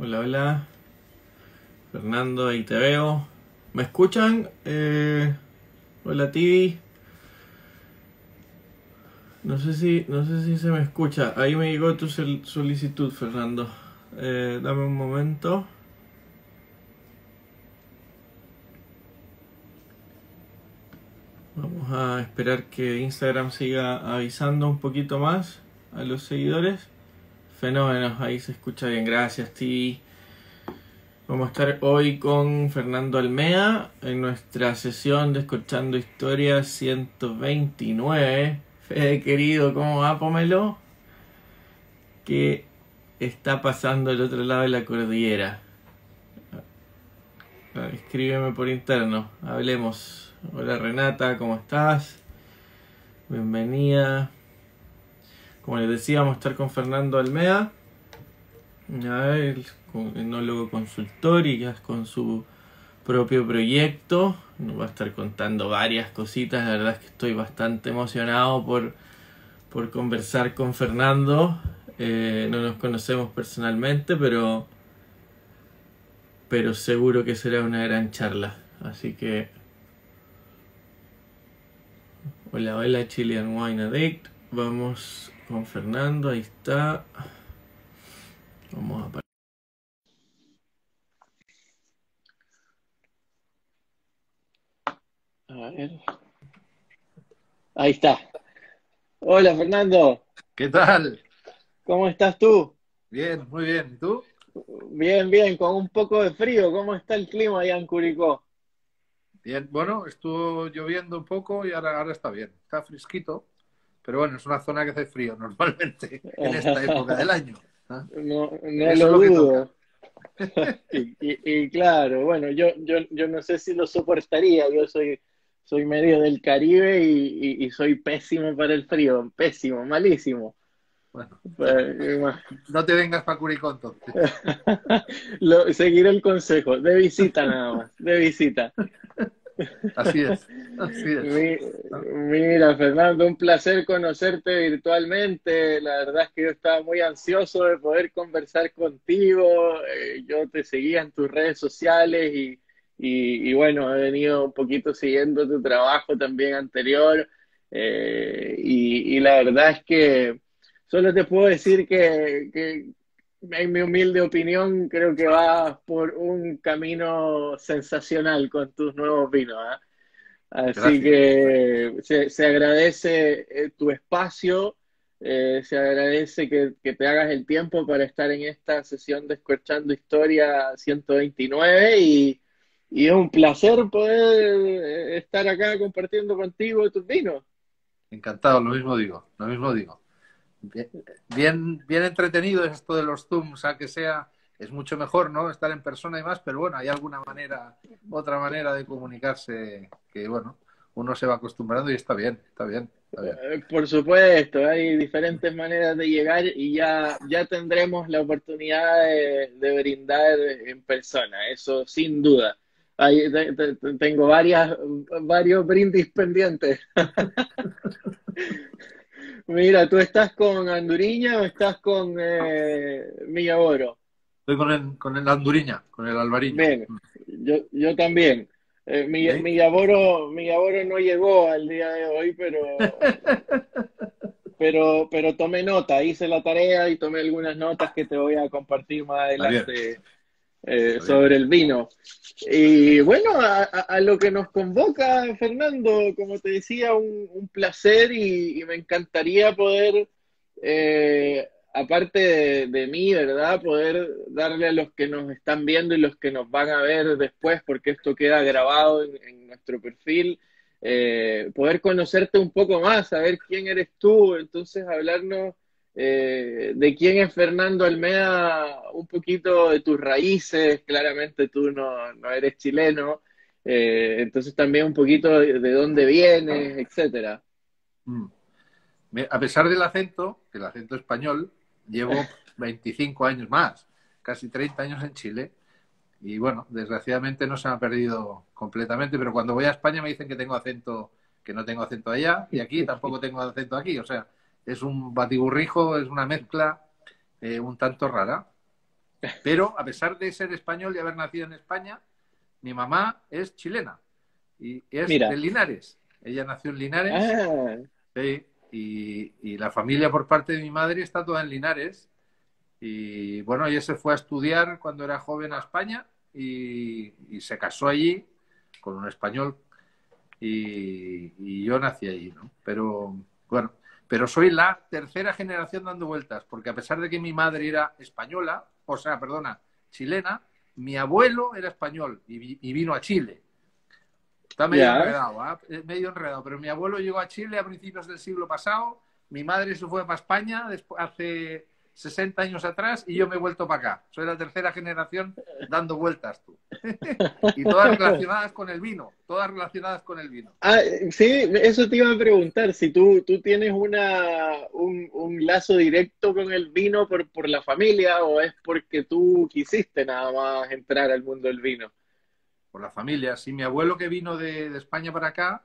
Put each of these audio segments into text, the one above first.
Hola, hola. Fernando, ahí te veo. ¿Me escuchan? Eh, hola, Tibi. No sé si, no sé si se me escucha. Ahí me llegó tu sol- solicitud, Fernando. Eh, dame un momento. Vamos a esperar que Instagram siga avisando un poquito más a los seguidores. Fenómenos, ahí se escucha bien. Gracias, Tibi. Vamos a estar hoy con Fernando Almea en nuestra sesión de Escuchando Historias 129. Fede querido, ¿cómo va, Pomelo? ¿Qué está pasando al otro lado de la cordillera? Escríbeme por interno, hablemos. Hola Renata, ¿cómo estás? Bienvenida. Como les decía, vamos a estar con Fernando Almea. A ver, con- enólogo consultor y ya con su propio proyecto. Nos va a estar contando varias cositas. La verdad es que estoy bastante emocionado por, por conversar con Fernando. Eh, no nos conocemos personalmente, pero, pero seguro que será una gran charla. Así que... Hola, hola Chilean Wine Addict. Vamos con Fernando, ahí está. Vamos A ver. Ahí está. Hola Fernando, ¿Qué tal? ¿cómo estás tú? Bien, muy bien. ¿Y tú? Bien, bien, con un poco de frío. ¿Cómo está el clima allá en Curicó? Bien. Bueno, estuvo lloviendo un poco y ahora, ahora está bien. Está fresquito, pero bueno, es una zona que hace frío normalmente en esta época del año. No, no lo es lo dudo. Y, y- y claro, bueno, yo, yo, yo no sé si lo soportaría. Yo soy, soy medio del Caribe y, soy pésimo para el frío. Pésimo, malísimo. Bueno, Eh, no te vengas para Curicó entonces. Lo, seguiré el consejo. De visita nada más. De visita. Así es, así es. Mi- Mira, Fernando, un placer conocerte virtualmente. La verdad es que yo estaba muy ansioso de poder conversar contigo. Eh, yo te seguía en tus redes sociales y, y- y bueno, he venido un poquito siguiendo tu trabajo también anterior. Eh, y, y la verdad es que solo te puedo decir que, que en mi humilde opinión creo que vas por un camino sensacional con tus nuevos vinos, ¿ah? Así Gracias. que se, se agradece eh, tu espacio, eh, se agradece que, que te hagas el tiempo para estar en esta sesión de Escuchando Historia 129 y, y es un placer poder eh, estar acá compartiendo contigo tus vinos. Encantado, lo mismo digo, lo mismo digo. Bien, bien, entretenido es esto de los Zooms, a que sea, es mucho mejor, ¿no? Estar en persona y más, pero bueno, hay alguna manera, otra manera de comunicarse que, bueno, uno se va acostumbrando y está bien, está bien, está bien. Eh, Por supuesto, hay diferentes maneras de llegar y ya, ya tendremos la oportunidad de, de brindar en persona, eso sin duda. Te- tengo varias, varios brindis pendientes. Mira, ¿tú estás con Anduriña o estás con eh, Millaboro? Estoy con el, con el Anduriña, con el Alvariño. Bien, yo, yo también. Eh, mi. Millaboro, Millaboro no llegó al día de hoy, pero, pero, pero tomé nota, hice la tarea y tomé algunas notas que te voy a compartir más adelante eh, sobre el vino. Y bueno, a, a- a lo que nos convoca, Fernando, como te decía, un, un placer y, y me encantaría poder, eh, aparte de, de mí, ¿verdad? Poder darle a los que nos están viendo y los que nos van a ver después, porque esto queda grabado en, en nuestro perfil, eh, poder conocerte un poco más, saber quién eres tú, entonces hablarnos eh, de quién es Fernando Almeda, un poquito de tus raíces, claramente tú no, no eres chileno, eh, entonces también un poquito de, de dónde vienes, etcétera. Mm. A pesar del acento, el acento español, llevo 25 años más, casi 30 años en Chile. Y bueno, desgraciadamente no se me ha perdido completamente, pero cuando voy a España me dicen que tengo acento, que no tengo acento allá, y aquí tampoco tengo acento aquí. O sea, es un batiburrijo, es una mezcla eh, un tanto rara. Pero a pesar de ser español y haber nacido en España, mi mamá es chilena y es de Linares. Ella nació en Linares. Ah. y, la familia por parte de mi madre está toda en Linares. Y bueno, ella se fue a estudiar cuando era joven a España y, se casó allí con un español y, yo nací allí, ¿no? Pero bueno, pero soy la tercera generación dando vueltas, porque a pesar de que mi madre era española, o sea, perdona, chilena, mi abuelo era español y, vino a Chile. Está medio enredado, ¿ah? eh, medio enredado, pero mi abuelo llegó a Chile a principios del siglo pasado, mi madre se fue para España después, hace 60 años atrás y yo me he vuelto para acá. Soy la tercera generación dando vueltas tú. y todas relacionadas con el vino, todas relacionadas con el vino. Ah, sí, eso te iba a preguntar, si tú, tú tienes una, un, lazo directo con el vino por, por la familia o es porque tú quisiste nada más entrar al mundo del vino. Por la familia, sí, mi abuelo que vino de, España para acá,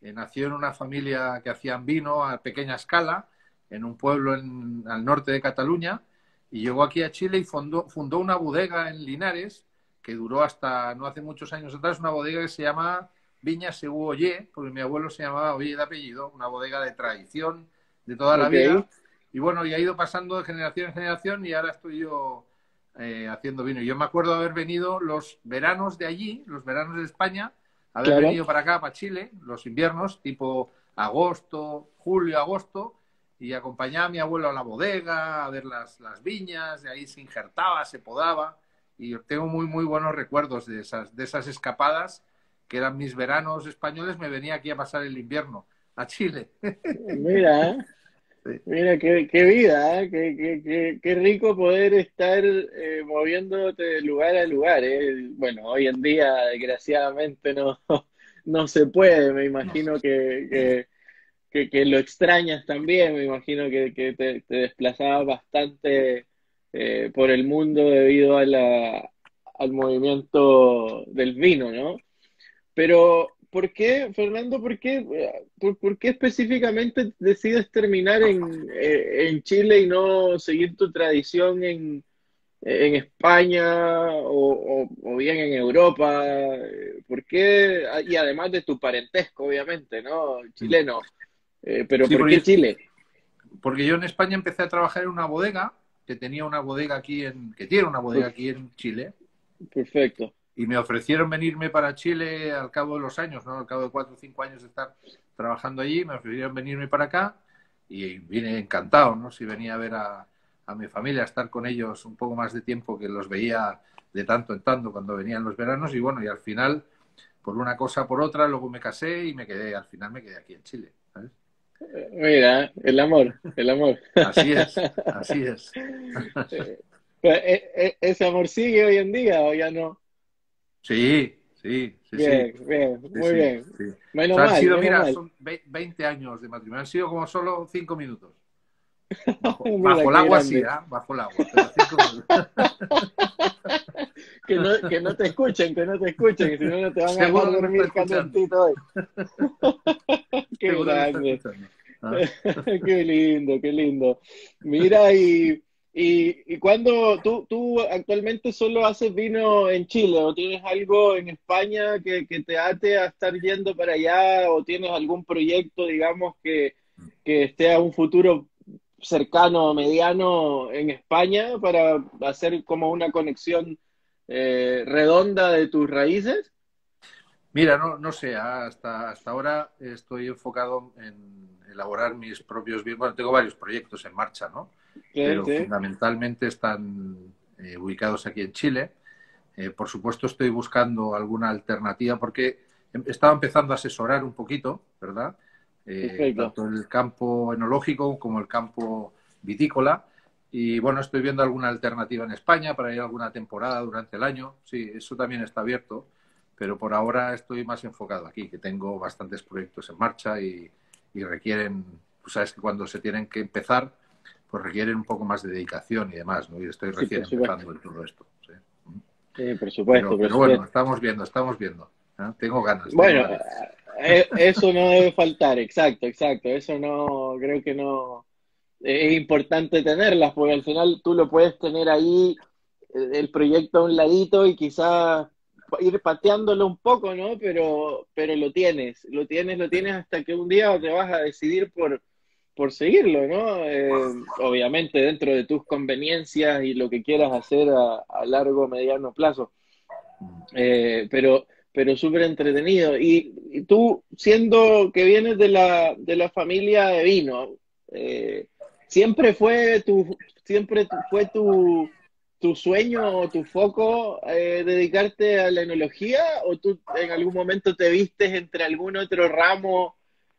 eh, nació en una familia que hacían vino a pequeña escala en un pueblo al norte de Cataluña y llegó aquí a Chile y fundó, fundó una bodega en Linares que duró hasta no hace muchos años atrás, una bodega que se llama Viña Segú Oye, porque mi abuelo se llamaba Oye de apellido, una bodega de tradición de toda la vida. Y bueno, y ha ido pasando de generación en generación y ahora estoy yo eh, haciendo vino. Yo me acuerdo de haber venido los veranos de allí, los veranos de España, haber venido para acá, para Chile, los inviernos, tipo agosto, julio, agosto, y acompañaba a mi abuelo a la bodega, a ver las, las viñas, de ahí se injertaba, se podaba, y tengo muy, muy buenos recuerdos de esas, de esas escapadas, que eran mis veranos españoles, me venía aquí a pasar el invierno, a Chile. Mira, mira, qué, qué vida, ¿eh? qué, qué, qué, rico poder estar eh, moviéndote de lugar a lugar. ¿eh? Bueno, hoy en día, desgraciadamente, no, no se puede, me imagino que que, lo extrañas también, me imagino que, te, desplazabas bastante eh, por el mundo debido a la, al movimiento del vino, ¿no? Pero, ¿por qué, Fernando, por qué, por, qué específicamente decides terminar en, eh, Chile y no seguir tu tradición en, España o, o, bien en Europa? ¿Por qué? Y además de tu parentesco, obviamente, ¿no? Chileno. Eh, pero ¿por qué Chile? Porque yo en España empecé a trabajar en una bodega que tenía una bodega aquí en, que tiene una bodega aquí en Chile. Perfecto. Y me ofrecieron venirme para Chile al cabo de los años, ¿no? Al cabo de cuatro o cinco años de estar trabajando allí, me ofrecieron venirme para acá y vine encantado, ¿no? Si venía a ver a, a mi familia, a estar con ellos un poco más de tiempo que los veía de tanto en tanto cuando venían los veranos y bueno, y al final, por una cosa por otra, luego me casé y me quedé, al final me quedé aquí en Chile. ¿sabes? Mira, el amor, el amor. Así es, así es. Eh, eh, ¿Ese amor sigue hoy en día o ya no? Sí, sí, sí. Bien, bien, muy bien. Menos mal, han sido, mira, son 20 años de matrimonio, han sido como solo 5 minutos. Bajo, el agua sí, ¿eh? Bajo el agua. que, no, que no te escuchen, que no te escuchen, que si no, no te van a dejar dormir calientito hoy. qué grande. Ah. qué lindo, qué lindo. Mira, y, y, y cuando tú, tú actualmente solo haces vino en Chile o tienes algo en España que, que te ate a estar yendo para allá o tienes algún proyecto, digamos, que, que esté a un futuro cercano, mediano en España para hacer como una conexión eh, redonda de tus raíces? Mira, no, no sé, hasta, hasta ahora estoy enfocado en elaborar mis propios. Bueno, tengo varios proyectos en marcha, ¿no? Pero fundamentalmente están eh, ubicados aquí en Chile. Eh, por supuesto, estoy buscando alguna alternativa porque estaba empezando a asesorar un poquito, ¿verdad? Eh, tanto el campo enológico como el campo vitícola. Y bueno, estoy viendo alguna alternativa en España para ir a alguna temporada durante el año. Sí, eso también está abierto, pero por ahora estoy más enfocado aquí, que tengo bastantes proyectos en marcha y, requieren, pues sabes que cuando se tienen que empezar, pues requieren un poco más de dedicación y demás, ¿no? Y estoy recién empezando en todo esto. Sí, por supuesto. Pero, bueno, estamos viendo, estamos viendo. ¿eh? Tengo ganas. Bueno, eso no debe faltar, exacto, exacto. Eso no, creo que no. Es importante tenerlas, porque al final tú lo puedes tener ahí el proyecto a un ladito y quizás ir pateándolo un poco, ¿no? Pero, pero lo tienes, lo tienes, lo tienes hasta que un día te vas a decidir por, por seguirlo, ¿no? Eh, obviamente dentro de tus conveniencias y lo que quieras hacer a, largo, mediano plazo. Eh, pero pero súper entretenido. Y, tú, siendo que vienes de la, de la familia de vino, eh, ¿siempre fue tu, siempre fue tu, tu sueño o tu foco eh, dedicarte a la enología o tú en algún momento te vistes entre algún otro ramo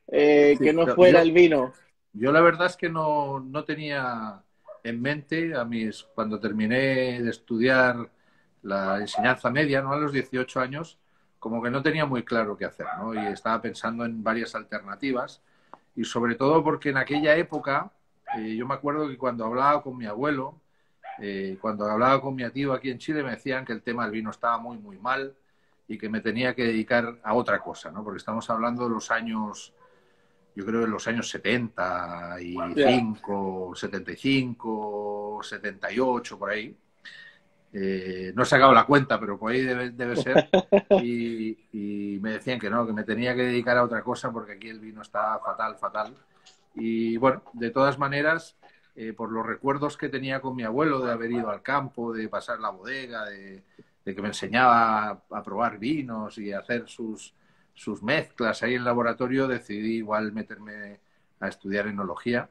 eh, que no fuera el vino? Yo la verdad es que no, no tenía en mente a mis cuando terminé de estudiar la enseñanza media, ¿no? A los 18 años, como que no tenía muy claro qué hacer, ¿no? Y estaba pensando en varias alternativas y sobre todo porque en aquella época, eh, yo me acuerdo que cuando hablaba con mi abuelo, eh, cuando hablaba con mi tío aquí en Chile, me decían que el tema del vino estaba muy, muy mal y que me tenía que dedicar a otra cosa, ¿no? Porque estamos hablando de los años, yo creo de los años 75, 75, 78, por ahí. Eh, no he sacado la cuenta, pero por ahí debe, ser. Y, me decían que no, que me tenía que dedicar a otra cosa porque aquí el vino está fatal, fatal. Y bueno, de todas maneras, eh, por los recuerdos que tenía con mi abuelo de haber ido al campo, de pasar la bodega, de, que me enseñaba a, probar vinos y a hacer sus, sus mezclas ahí en el laboratorio, decidí igual meterme a estudiar enología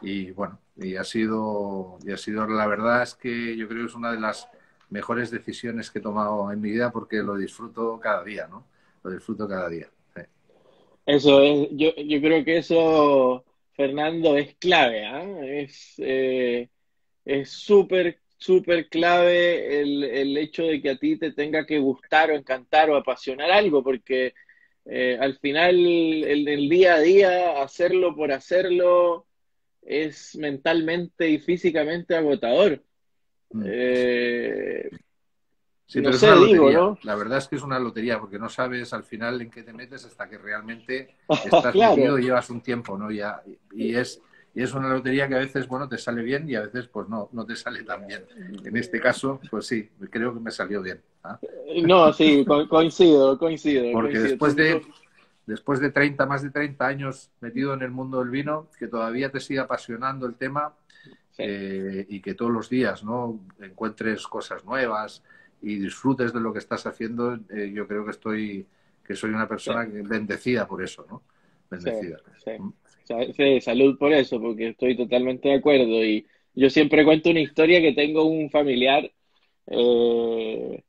y bueno, y ha sido, y ha sido, la verdad es que yo creo que es una de las mejores decisiones que he tomado en mi vida porque lo disfruto cada día, ¿no? Lo disfruto cada día. Eso es, yo, yo creo que eso, Fernando, es clave, ¿ah? Es eh, es súper, súper clave el, el, hecho de que a ti te tenga que gustar o encantar o apasionar algo, porque eh, al final el día a día, hacerlo por hacerlo, es mentalmente y físicamente agotador. Mm. Eh, sí, pero es una lotería. La verdad es que es una lotería porque no sabes al final en qué te metes hasta que realmente estás metido y llevas un tiempo, ¿no? Ya, y es y es una lotería que a veces bueno te sale bien y a veces pues no no te sale tan bien. En este caso, pues sí, creo que me salió bien. ¿ah? No, sí, coincido, coincido. Porque después de después de 30, más de 30 años metido en el mundo del vino, que todavía te siga apasionando el tema eh, y que todos los días ¿no? encuentres cosas nuevas y disfrutes de lo que estás haciendo, eh, yo creo que estoy que soy una persona bendecida por eso, ¿no? Bendecida. Mm. Sí, salud por eso, porque estoy totalmente de acuerdo. Y yo siempre cuento una historia que tengo un familiar eh,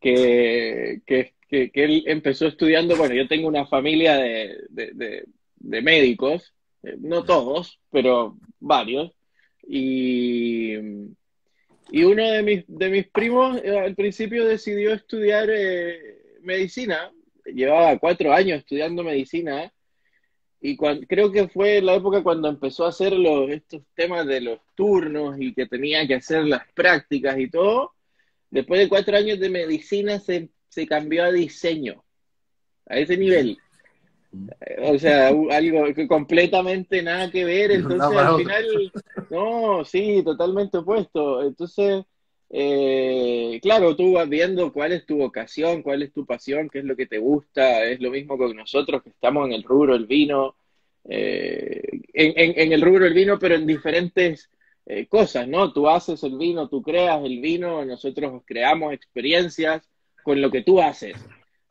que, que, que, él empezó estudiando, bueno, yo tengo una familia de, médicos, eh, no todos, pero varios, y, y uno de mis, de mis primos eh, al principio decidió estudiar eh, medicina, llevaba cuatro años estudiando medicina, y creo que fue la época cuando empezó a hacer los, estos temas de los turnos y que tenía que hacer las prácticas y todo. Después de cuatro años de medicina se se cambió a diseño, a ese nivel. O sea, algo que completamente nada que ver, entonces al final, no, sí, totalmente opuesto. Entonces, eh, claro, tú vas viendo cuál es tu vocación, cuál es tu pasión, qué es lo que te gusta, es lo mismo con nosotros que estamos en el rubro del vino, eh, en, el rubro del vino, pero en diferentes eh, cosas, ¿no? Tú haces el vino, tú creas el vino, nosotros creamos experiencias, con lo que tú haces.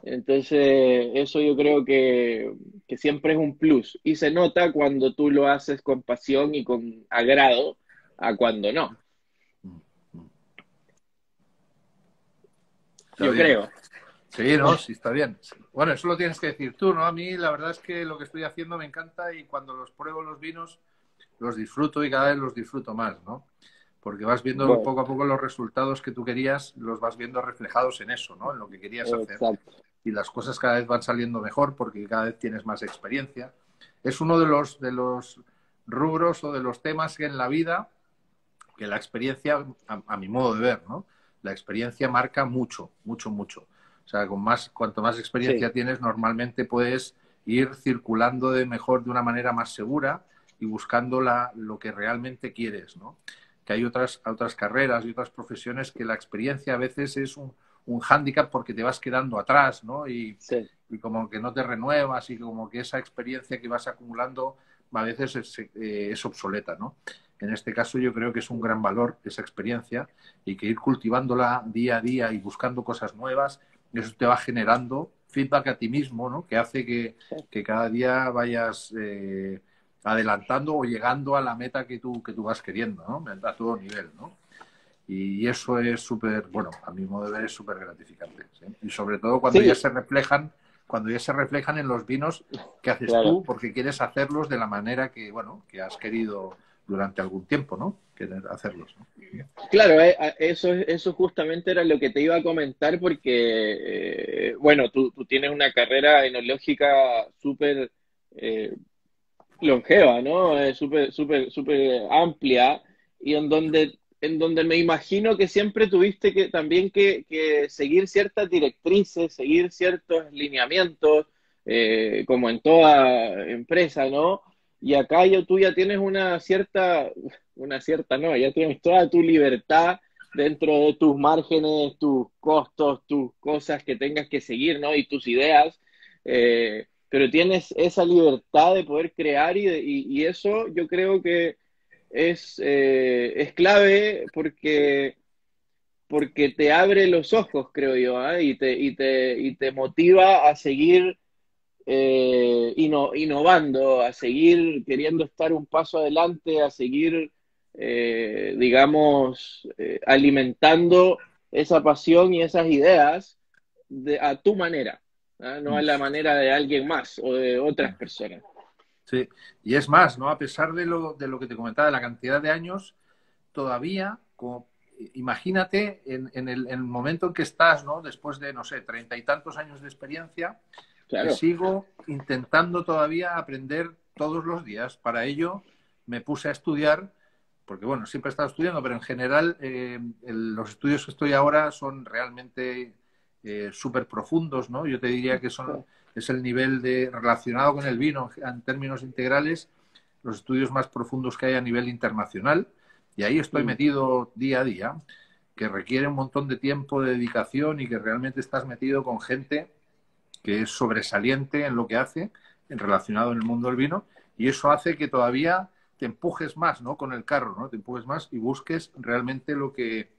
Entonces, eso yo creo que, siempre es un plus. Y se nota cuando tú lo haces con pasión y con agrado, a cuando no. yo creo. Sí, no, sí, está bien. Bueno, eso lo tienes que decir tú, ¿no? A mí la verdad es que lo que estoy haciendo me encanta y cuando los pruebo los vinos los disfruto y cada vez los disfruto más, ¿no? Porque vas viendo poco a poco los resultados que tú querías, los vas viendo reflejados en eso, ¿no? En lo que querías hacer. Y las cosas cada vez van saliendo mejor porque cada vez tienes más experiencia. Es uno de los, de los rubros o de los temas que en la vida, que la experiencia, a, mi modo de ver, ¿no? La experiencia marca mucho, mucho, mucho. O sea, con más, cuanto más experiencia tienes, normalmente puedes ir circulando de mejor, de una manera más segura y buscando la, lo que realmente quieres, ¿no? Que hay otras, otras carreras y otras profesiones que la experiencia a veces es un, un hándicap porque te vas quedando atrás, ¿no? Y, y, como que no te renuevas y como que esa experiencia que vas acumulando a veces es, eh, es, obsoleta, ¿no? En este caso yo creo que es un gran valor esa experiencia y que ir cultivándola día a día y buscando cosas nuevas, eso te va generando feedback a ti mismo, ¿no? Que hace que, que cada día vayas eh, adelantando o llegando a la meta que tú, que tú vas queriendo, ¿no? A todo nivel, ¿no? Y eso es súper, bueno, a mi modo de ver es súper gratificante. Y sobre todo cuando ya se reflejan, cuando ya se reflejan en los vinos que haces tú, porque quieres hacerlos de la manera que, bueno, que has querido durante algún tiempo, ¿no? Querer hacerlos. Claro, eh, eso, eso justamente era lo que te iba a comentar porque, eh, bueno, tú, tú, tienes una carrera enológica súper eh, longeva, ¿no? Súper, súper, súper amplia y en donde en donde me imagino que siempre tuviste que también que, seguir ciertas directrices, seguir ciertos lineamientos, eh, como en toda empresa, ¿no? Y acá ya, tú ya tienes una cierta, una cierta, no, ya tienes toda tu libertad dentro de tus márgenes, tus costos, tus cosas que tengas que seguir, ¿no? Y tus ideas, eh, pero tienes esa libertad de poder crear y, y eso yo creo que es, eh, es clave porque, porque te abre los ojos, creo yo, ¿ah? y, te, y, te, y te motiva a seguir eh, innovando, a seguir queriendo estar un paso adelante, a seguir, eh, digamos, alimentando esa pasión y esas ideas de, a tu manera, no a la manera de alguien más o de otras personas. Sí, y es más, ¿no? A pesar de lo, de lo que te comentaba, de la cantidad de años, todavía, como, imagínate en, en, el, momento en que estás, ¿no? Después de, no sé, treinta y tantos años de experiencia, sigo intentando todavía aprender todos los días. Para ello me puse a estudiar, porque bueno, siempre he estado estudiando, pero en general eh, los estudios que estoy ahora son realmente eh, súper profundos, ¿no? Yo te diría que son es el nivel de relacionado con el vino en términos integrales, los estudios más profundos que hay a nivel internacional. Y ahí estoy metido día a día, que requiere un montón de tiempo, de dedicación y que realmente estás metido con gente que es sobresaliente en lo que hace, en relacionado en el mundo del vino, y eso hace que todavía te empujes más, ¿no? Con el carro, ¿no? Te empujes más y busques realmente lo que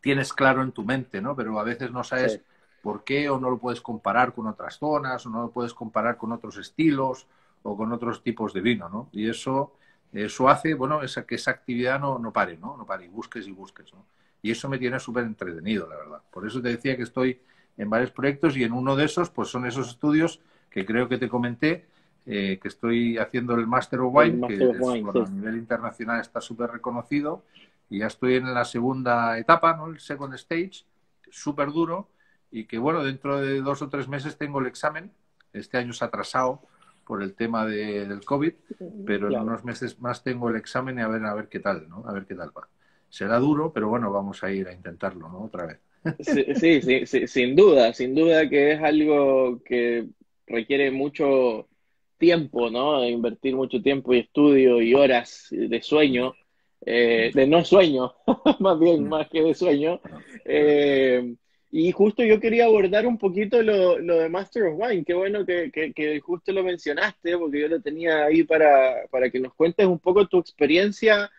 tienes claro en tu mente, ¿no? Pero a veces no sabes por qué o no lo puedes comparar con otras zonas o no lo puedes comparar con otros estilos o con otros tipos de vino, ¿no? Y eso, eso hace, bueno, esa, que esa actividad no, no pare, ¿no? No pare y busques y busques, ¿no? Y eso me tiene súper entretenido, la verdad. Por eso te decía que estoy en varios proyectos y en uno de esos, pues son esos estudios que creo que te comenté, eh, que estoy haciendo el Master of Wine, que a nivel internacional está súper reconocido, y ya estoy en la segunda etapa, ¿no? El second stage, súper duro, y que bueno, dentro de dos o tres meses tengo el examen. Este año se ha atrasado por el tema de, del COVID, pero en unos meses más tengo el examen y a ver, a ver qué tal, ¿no? A ver qué tal va. Será duro, pero bueno, vamos a ir a intentarlo, ¿no? Otra vez. Sí, sí, sí, sin duda, sin duda que es algo que requiere mucho tiempo, ¿no? Invertir mucho tiempo y estudio y horas de sueño, eh, de no sueño, más bien, más que de sueño. Eh, y justo yo quería abordar un poquito lo, lo de Master of Wine. Qué bueno que, que, justo lo mencionaste, porque yo lo tenía ahí para, para que nos cuentes un poco tu experiencia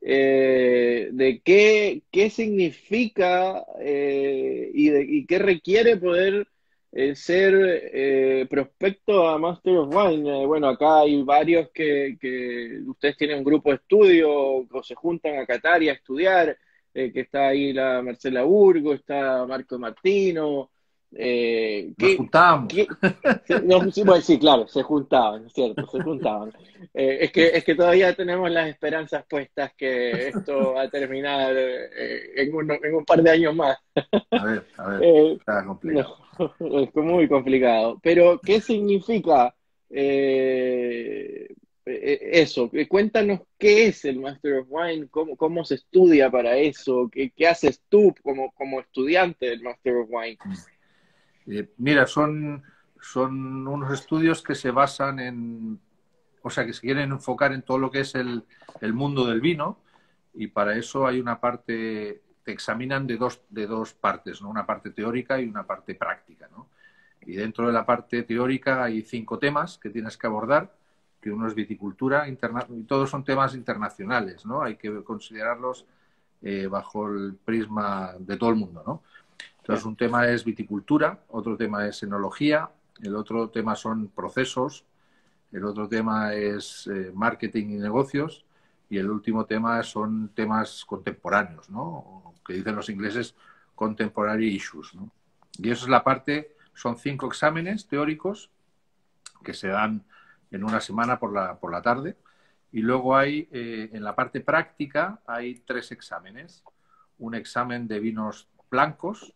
eh, de qué, qué significa y, de, y, qué requiere poder eh, ser prospecto a Master of Wine. bueno, acá hay varios que, que ustedes tienen un grupo de estudio o se juntan a Qatar y a estudiar. Eh, que está ahí la Marcela Burgo, está Marco Martino. Eh, Nos juntábamos. sí, claro, se juntaban, cierto, se juntaban. Eh, es, que, es que todavía tenemos las esperanzas puestas que esto va a terminar eh, en, en, un par de años más. A ver, a ver, está complicado. es muy complicado. Pero, ¿qué significa eh, eh, eso, eh, cuéntanos qué es el Master of Wine, cómo, cómo se estudia para eso, qué, qué haces tú como, como, estudiante del Master of Wine. Eh, mira, son, son unos estudios que se basan en, o sea, que se quieren enfocar en todo lo que es el, el mundo del vino y para eso hay una parte, te examinan de dos, de dos partes, ¿no? Una parte teórica y una parte práctica, ¿no? Y dentro de la parte teórica hay cinco temas que tienes que abordar, que uno es viticultura, interna y todos son temas internacionales, ¿no? Hay que considerarlos eh, bajo el prisma de todo el mundo, ¿no? Entonces, un tema es viticultura, otro tema es enología, el otro tema son procesos, el otro tema es eh, marketing y negocios, y el último tema son temas contemporáneos, ¿no? Que dicen los ingleses contemporary issues, ¿no? Y eso es la parte, son cinco exámenes teóricos que se dan en una semana por la, por la tarde. Y luego hay, eh, en la parte práctica, hay tres exámenes. Un examen de vinos blancos,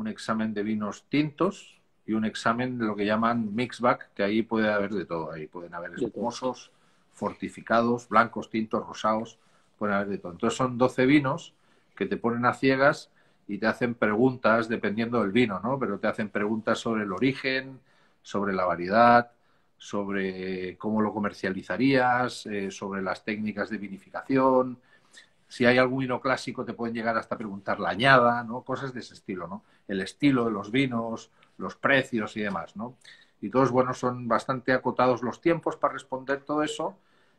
un examen de vinos tintos y un examen de lo que llaman mixback, que ahí puede haber de todo. Ahí pueden haber espumosos, fortificados, blancos, tintos, rosados, pueden haber de todo. Entonces son 12 vinos que te ponen a ciegas y te hacen preguntas dependiendo del vino, ¿no? Pero te hacen preguntas sobre el origen, sobre la variedad, sobre cómo lo comercializarías, eh, sobre las técnicas de vinificación. Si hay algún vino clásico, te pueden llegar hasta preguntar la añada, ¿no? Cosas de ese estilo, ¿no? El estilo de los vinos, los precios y demás, ¿no? Y todos, bueno, son bastante acotados los tiempos para responder todo eso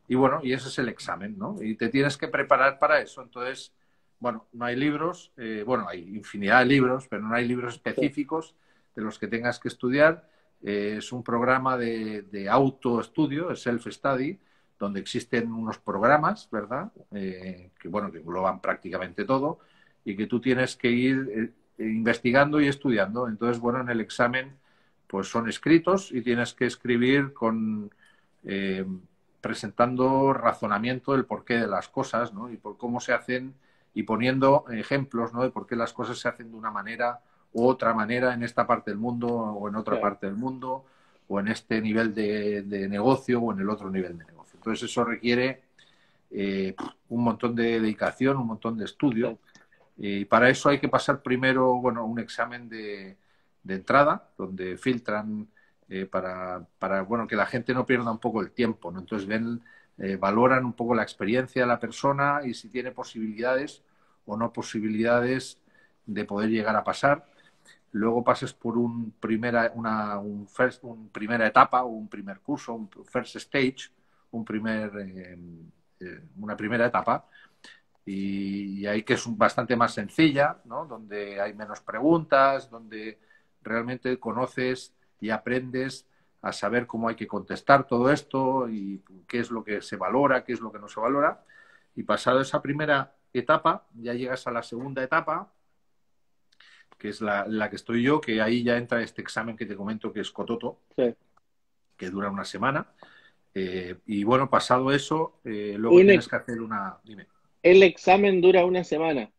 y bueno, y ese es el examen, ¿no? Y te tienes que preparar para eso. Entonces, bueno, no hay libros, eh, bueno, hay infinidad de libros, pero no hay libros específicos de los que tengas que estudiar. Eh, es un programa de, de autoestudio, es self-study, donde existen unos programas, ¿verdad? Eh, que, bueno, que engloban prácticamente todo y que tú tienes que ir investigando y estudiando. Entonces, bueno, en el examen, pues son escritos y tienes que escribir con presentando razonamiento del porqué de las cosas, ¿no? Y por cómo se hacen y poniendo ejemplos, ¿no? De por qué las cosas se hacen de una manera u otra manera en esta parte del mundo o en otra parte del mundo o en este nivel de, negocio o en el otro nivel de negocio. Entonces eso requiere eh, un montón de dedicación, un montón de estudio. Y para eso hay que pasar primero, bueno, un examen de, de entrada, donde filtran eh, para, para, bueno, que la gente no pierda un poco el tiempo, ¿no? Entonces ven, eh, valoran un poco la experiencia de la persona y si tiene posibilidades o no posibilidades de poder llegar a pasar. Luego pases por un primera, una un first, un primera etapa o un primer curso, un first stage, un primer, eh, una primera etapa, y, y, ahí que es bastante más sencilla, ¿no? donde hay menos preguntas, donde realmente conoces y aprendes a saber cómo hay que contestar todo esto y qué es lo que se valora, qué es lo que no se valora. Y pasado esa primera etapa, ya llegas a la segunda etapa, que es la, la que estoy yo, que ahí ya entra este examen que te comento que es Cototo, que dura una semana. Eh, y bueno, pasado eso, eh, luego tienes que hacer una... Dime. El examen dura una semana.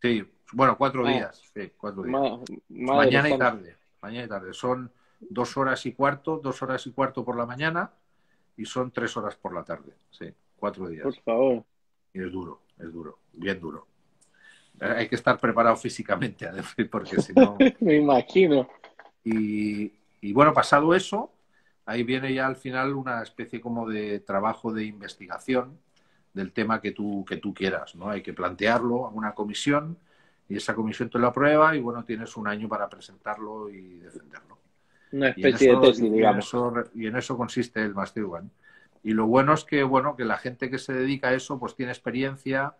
Sí, bueno, cuatro ah. días. Sí, cuatro días. mañana y tarde. Mañana y tarde. Son dos horas y cuarto, dos horas y cuarto por la mañana y son tres horas por la tarde. Sí, cuatro días. Por favor. Y es duro, es duro, bien duro. Hay que estar preparado físicamente, porque si no. Me imagino. Y, y bueno, pasado eso, ahí viene ya al final una especie como de trabajo de investigación del tema que tú, que tú quieras, ¿no? Hay que plantearlo a una comisión y esa comisión te lo aprueba y bueno, tienes un año para presentarlo y defenderlo. Una especie de tesis, digamos. Y en, eso, consiste el Master One. Y lo bueno es que, bueno, que la gente que se dedica a eso, pues tiene experiencia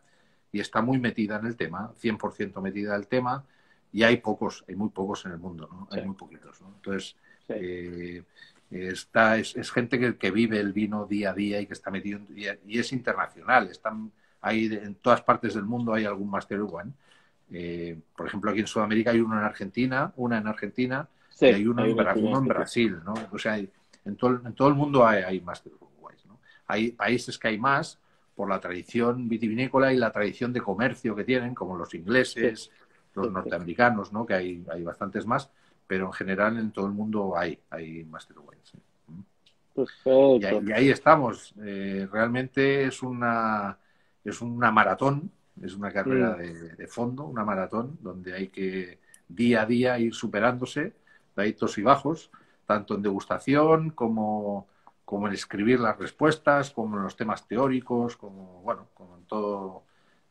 y está muy metida en el tema, 100% metida en el tema, y hay pocos, hay muy pocos en el mundo, ¿no? Hay muy poquitos, ¿no? Entonces, eh, está, es, gente que, que, vive el vino día a día y que está metido, y, es internacional, están ahí en todas partes del mundo hay algún Master One. Eh, por ejemplo, aquí en Sudamérica hay uno en Argentina, una en Argentina, hay uno, en, Brasil, ¿no? O sea, en todo, en todo el mundo hay, hay Master Uruguay, ¿no? Hay países que hay más por la tradición vitivinícola y la tradición de comercio que tienen, como los ingleses, los norteamericanos, ¿no? Que hay, hay bastantes más, pero en general en todo el mundo hay, hay Master Y, ahí, y ahí estamos. Eh, realmente es una, es una maratón, es una carrera de, de, fondo, una maratón donde hay que día a día ir superándose hay altos y bajos, tanto en degustación como, como en escribir las respuestas, como en los temas teóricos, como, bueno, como en todo,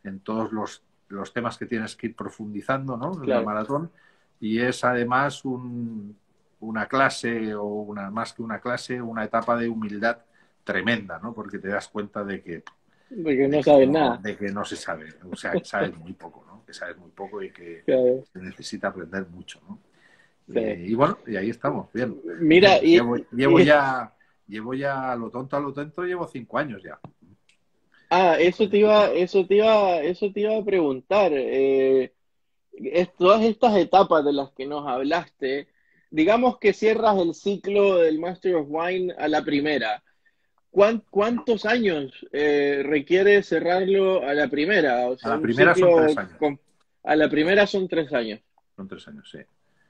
en todos los, los temas que tienes que ir profundizando, ¿no? En la maratón. Y es además un, una clase, o una, más que una clase, una etapa de humildad tremenda, ¿no? Porque te das cuenta de que... De que no sabes nada. De que no se sabe, o sea, que sabes muy poco, ¿no? Que sabes muy poco y que se necesita aprender mucho, ¿no? Eh, y bueno, y ahí estamos, bien. Mira, y, llevo, ya, llevo ya a lo tonto, a lo tonto, llevo cinco años ya. Ah, eso te iba, eso te iba, eso te iba a preguntar. Eh, todas estas etapas de las que nos hablaste, digamos que cierras el ciclo del Master of Wine a la primera. ¿Cuántos años eh, requiere cerrarlo a la primera? a la primera son tres años. a la primera son tres años. Son tres años, sí.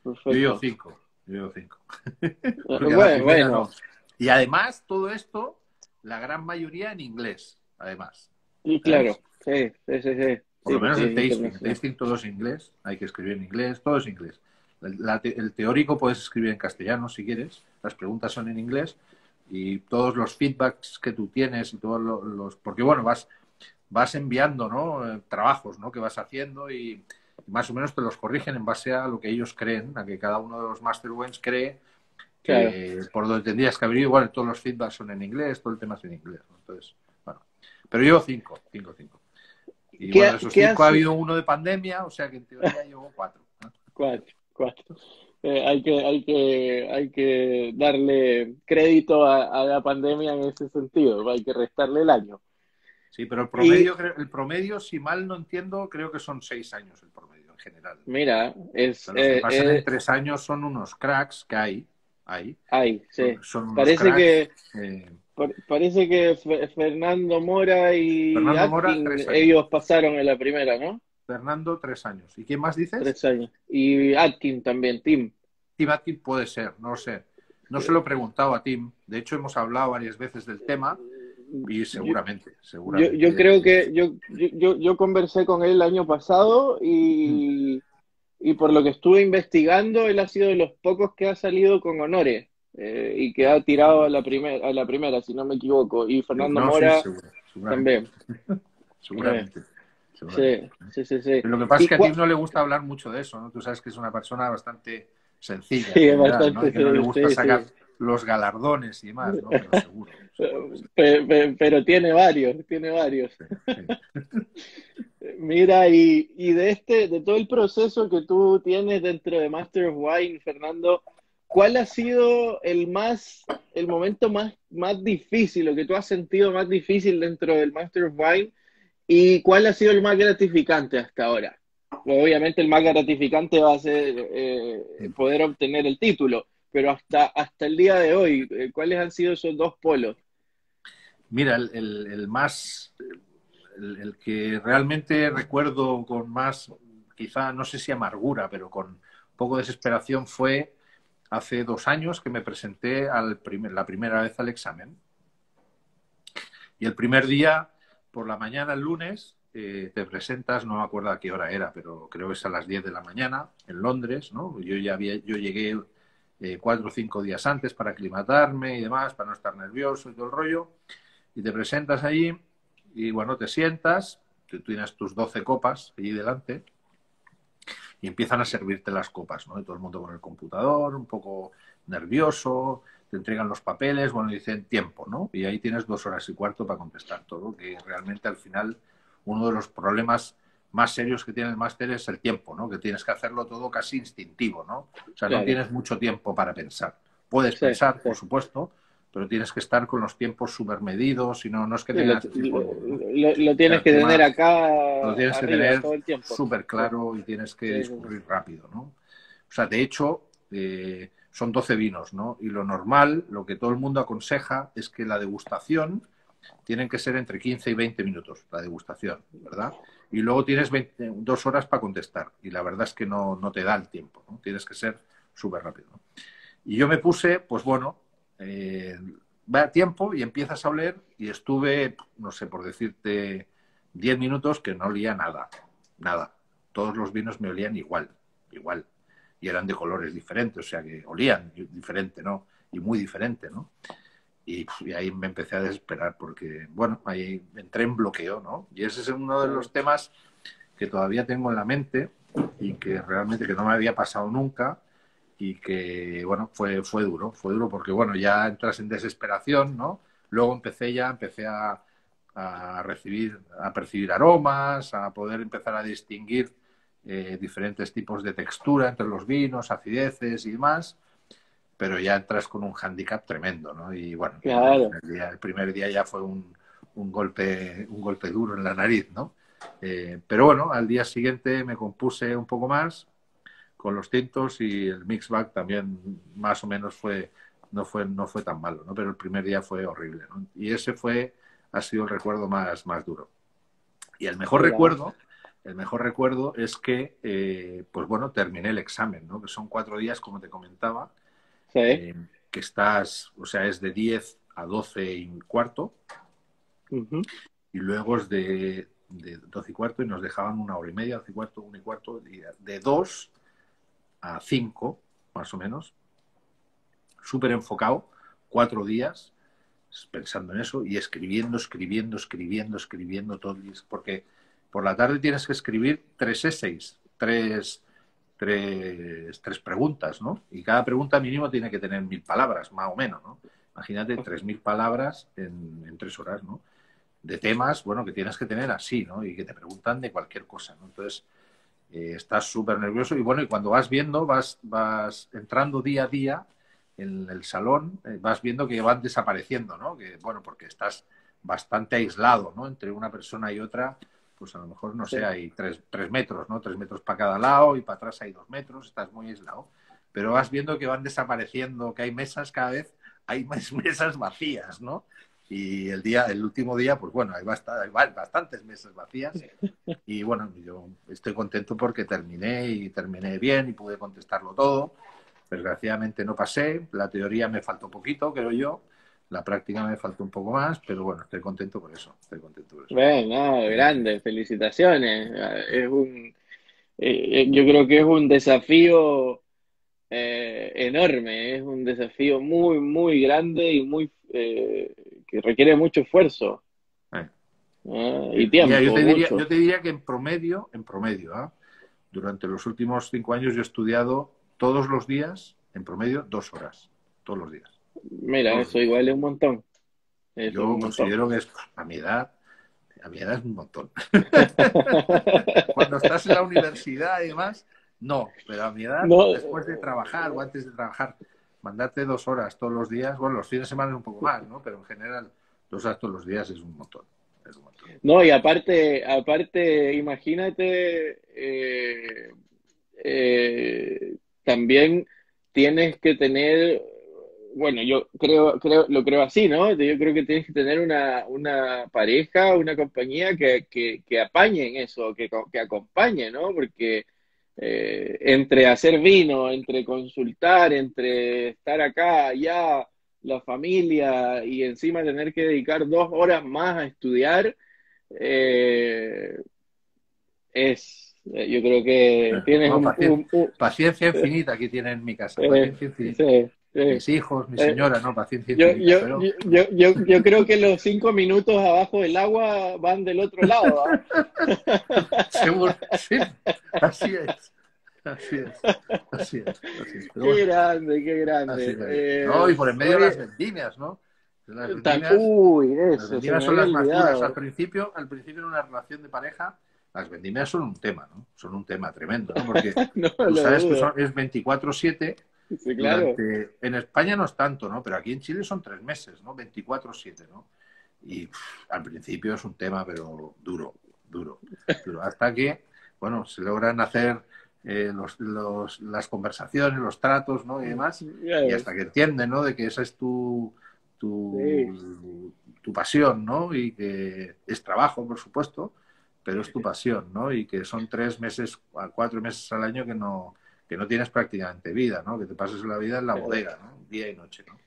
Yo llevo cinco. Yo llevo cinco. bueno, Y además, todo esto, la gran mayoría en inglés, además. Y claro, sí, sí, sí. Por lo menos el tasting, todo es inglés, hay que escribir en inglés, todo es inglés. el teórico puedes escribir en castellano si quieres, las preguntas son en inglés y todos los feedbacks que tú tienes y todos los... Porque bueno, vas, vas enviando ¿no? Eh, trabajos ¿no? que vas haciendo y más o menos te los corrigen en base a lo que ellos creen, a que cada uno de los Master Wins cree que por donde tendrías que abrir, igual todos los feedbacks son en inglés, todo el tema es en inglés. Entonces, bueno. Pero yo cinco, cinco, cinco. Y bueno, esos cinco ha habido uno de pandemia, o sea que en teoría llevo cuatro. Cuatro, cuatro. Eh, hay, que, hay, que, hay que darle crédito a, la pandemia en ese sentido, hay que restarle el año. Sí, pero el promedio, el promedio, si mal no entiendo, creo que son seis años el promedio en general. Mira, es. Eh, pasan en tres años son unos cracks que hay. Hay, hay sí. parece que. Parece que Fernando Mora y ellos pasaron en la primera, ¿no? Fernando, tres años. ¿Y quién más dices? Tres años. Y Atkin también, Tim. Tim Atkin puede ser, no lo sé. No se lo he preguntado a Tim. De hecho, hemos hablado varias veces del tema y seguramente, yo, seguramente. Yo, creo que yo, yo, yo, conversé con él el año pasado y, y por lo que estuve investigando, él ha sido de los pocos que ha salido con honores. Eh, y que ha tirado a la, primera a la primera, si no me equivoco. Y Fernando Mora también. seguramente. Sí, sí, sí, sí. lo que pasa es que a ti no le gusta hablar mucho de eso, ¿no? Tú sabes que es una persona bastante sencilla. Sí, bastante, ¿no? que no le gusta sacar los galardones y demás, ¿no? Pero seguro. Pero, tiene varios, tiene varios. Mira, y, y, de este, de todo el proceso que tú tienes dentro de Master of Wine, Fernando, ¿cuál ha sido el más, el momento más, más difícil, lo que tú has sentido más difícil dentro del Master of Wine? ¿Y cuál ha sido el más gratificante hasta ahora? obviamente el más gratificante va a ser eh, poder obtener el título, pero hasta, hasta el día de hoy, eh, ¿cuáles han sido esos dos polos? Mira, el, más, el, que realmente recuerdo con más, quizá, no sé si amargura, pero con poco desesperación fue hace dos años que me presenté al primer, la primera vez al examen. Y el primer día por la mañana, el lunes, eh, te presentas, no me acuerdo a qué hora era, pero creo que es a las 10 de la mañana, en Londres, ¿no? Yo ya había, yo llegué eh, cuatro o cinco días antes para aclimatarme y demás, para no estar nervioso y todo el rollo, y te presentas allí y bueno, te sientas, tú tienes tus 12 copas allí delante y empiezan a servirte las copas, ¿no? Y todo el mundo con el computador, un poco nervioso, te entregan los papeles, bueno, dicen tiempo, ¿no? Y ahí tienes dos horas y cuarto para contestar todo, que realmente al final uno de los problemas más serios que tiene el máster es el tiempo, ¿no? Que tienes que hacerlo todo casi instintivo, ¿no? O sea, no tienes mucho tiempo para pensar. Puedes pensar, por supuesto, pero tienes que estar con los tiempos súper medidos y no, no es que tengas... Lo, lo, tienes que tener acá... Lo tienes que tener súper claro y tienes que discurrir rápido, ¿no? O sea, de hecho, eh, son 12 vinos, ¿no? Y lo normal, lo que todo el mundo aconseja es que la degustación tienen que ser entre 15 y 20 minutos, la degustación, ¿verdad? Y luego tienes dos horas para contestar. Y la verdad es que no, te da el tiempo, ¿no? Tienes que ser súper rápido. Y yo me puse, pues bueno, eh, va tiempo y empiezas a oler y estuve, no sé, por decirte, 10 minutos que no olía nada, nada. Todos los vinos me olían igual, igual y eran de colores diferentes, o sea que olían diferente, ¿no? Y muy diferente, ¿no? y, ahí me empecé a desesperar porque, bueno, ahí entré en bloqueo, ¿no? Y ese es uno de los temas que todavía tengo en la mente y que realmente que no me había pasado nunca y que, bueno, fue, fue duro, fue duro porque, bueno, ya entras en desesperación, ¿no? Luego empecé ya, empecé a, a recibir, a percibir aromas, a poder empezar a distinguir eh, diferentes tipos de textura entre los vinos, acideces y demás pero ya entras con un hándicap tremendo, ¿no? Y bueno, el, primer día, ya fue un, un, golpe, un golpe duro en la nariz, ¿no? Eh, pero bueno, al día siguiente me compuse un poco más con los tintos y el mix bag también más o menos fue no fue no fue tan malo, ¿no? Pero el primer día fue horrible, ¿no? Y ese fue ha sido el recuerdo más más duro. Y el mejor recuerdo el mejor recuerdo es que, eh, pues bueno, terminé el examen, ¿no? Que son cuatro días, como te comentaba, eh, que estás, o sea, es de 10 a 12 y cuarto, y luego es de, de 12 y cuarto y nos dejaban una hora y media, 12 y cuarto, 1 y cuarto, de 2 a 5, más o menos, súper enfocado, cuatro días, pensando en eso y escribiendo, escribiendo, escribiendo, escribiendo todo, porque por la tarde tienes que escribir tres essays, tres tres, tres preguntas, ¿no? Y cada pregunta mínimo tiene que tener mil palabras, más o menos, ¿no? Imagínate tres mil palabras en, tres horas, ¿no? De temas, bueno, que tienes que tener así, ¿no? Y que te preguntan de cualquier cosa, ¿no? Entonces, eh, estás súper nervioso y bueno, y cuando vas viendo, vas, vas entrando día a día en el salón, eh, vas viendo que van desapareciendo, ¿no? Que, bueno, porque estás bastante aislado, ¿no? Entre una persona y otra, pues a lo mejor, no sé, hay tres, tres, metros, ¿no? Tres metros para cada lado y para atrás hay dos metros, estás muy aislado. Pero vas viendo que van desapareciendo, que hay mesas cada vez, hay más mesas vacías, ¿no? Y el día, el último día, pues bueno, hay, hay bastantes mesas vacías. Y bueno, yo estoy contento porque terminé y terminé bien y pude contestarlo todo. Desgraciadamente no pasé, la teoría me faltó poquito, creo yo la práctica me faltó un poco más, pero bueno, estoy contento por eso. Estoy contento por eso. Bueno, grande, felicitaciones. Es un, eh, yo creo que es un desafío eh, enorme, es un desafío muy, muy grande y muy eh, que requiere mucho esfuerzo ah, y tiempo. yo, te diría, yo, te diría, que en promedio, en promedio, ¿ah? durante los últimos cinco años yo he estudiado todos los días, en promedio, dos horas, todos los días. Mira, eso igual es un montón. yo considero que es, a mi edad, a mi edad es un montón. Cuando estás en la universidad y demás, no, pero a mi edad, después de trabajar o antes de trabajar, mandarte dos horas todos los días, bueno, los fines de semana es un poco más, ¿no? Pero en general, dos horas todos los días es un montón. No, y aparte, aparte, imagínate, eh, eh, también tienes que tener bueno, yo creo, creo, lo creo así, ¿no? Yo creo que tienes que tener una, una pareja, una compañía que, que, que apañe en eso, que, que acompañe, ¿no? Porque eh, entre hacer vino, entre consultar, entre estar acá, allá, la familia y encima tener que dedicar dos horas más a estudiar, eh, es, yo creo que tienes un, paciencia, infinita que tiene en mi casa. Eh, paciencia mis hijos, mi eh, señora, no, paciencia. Yo, yo, yo, yo, creo que los cinco minutos abajo del agua van del otro lado. Seguro, sí, así es. Así es, así es. qué grande, qué grande. Eh, no, y por en medio de las vendimias, ¿no? Las vendimias, uy, eso, las vendimias son las más duras. Al principio, al principio en una relación de pareja, las vendimias son un tema, ¿no? Son un tema tremendo, ¿no? Porque tú sabes que son, es 24-7 claro. en España no es tanto, ¿no? Pero aquí en Chile son tres meses, ¿no? 24-7, ¿no? Y al principio es un tema, pero duro, duro, Hasta que, bueno, se logran hacer eh, los, las conversaciones, los tratos, ¿no? Y demás. Y hasta que entienden, ¿no? De que esa es tu, tu, tu pasión, ¿no? Y que es trabajo, por supuesto, pero es tu pasión, ¿no? Y que son tres meses, cuatro meses al año que no que no tienes prácticamente vida, ¿no? Que te pases la vida en la bodega, ¿no? Día y noche, ¿no?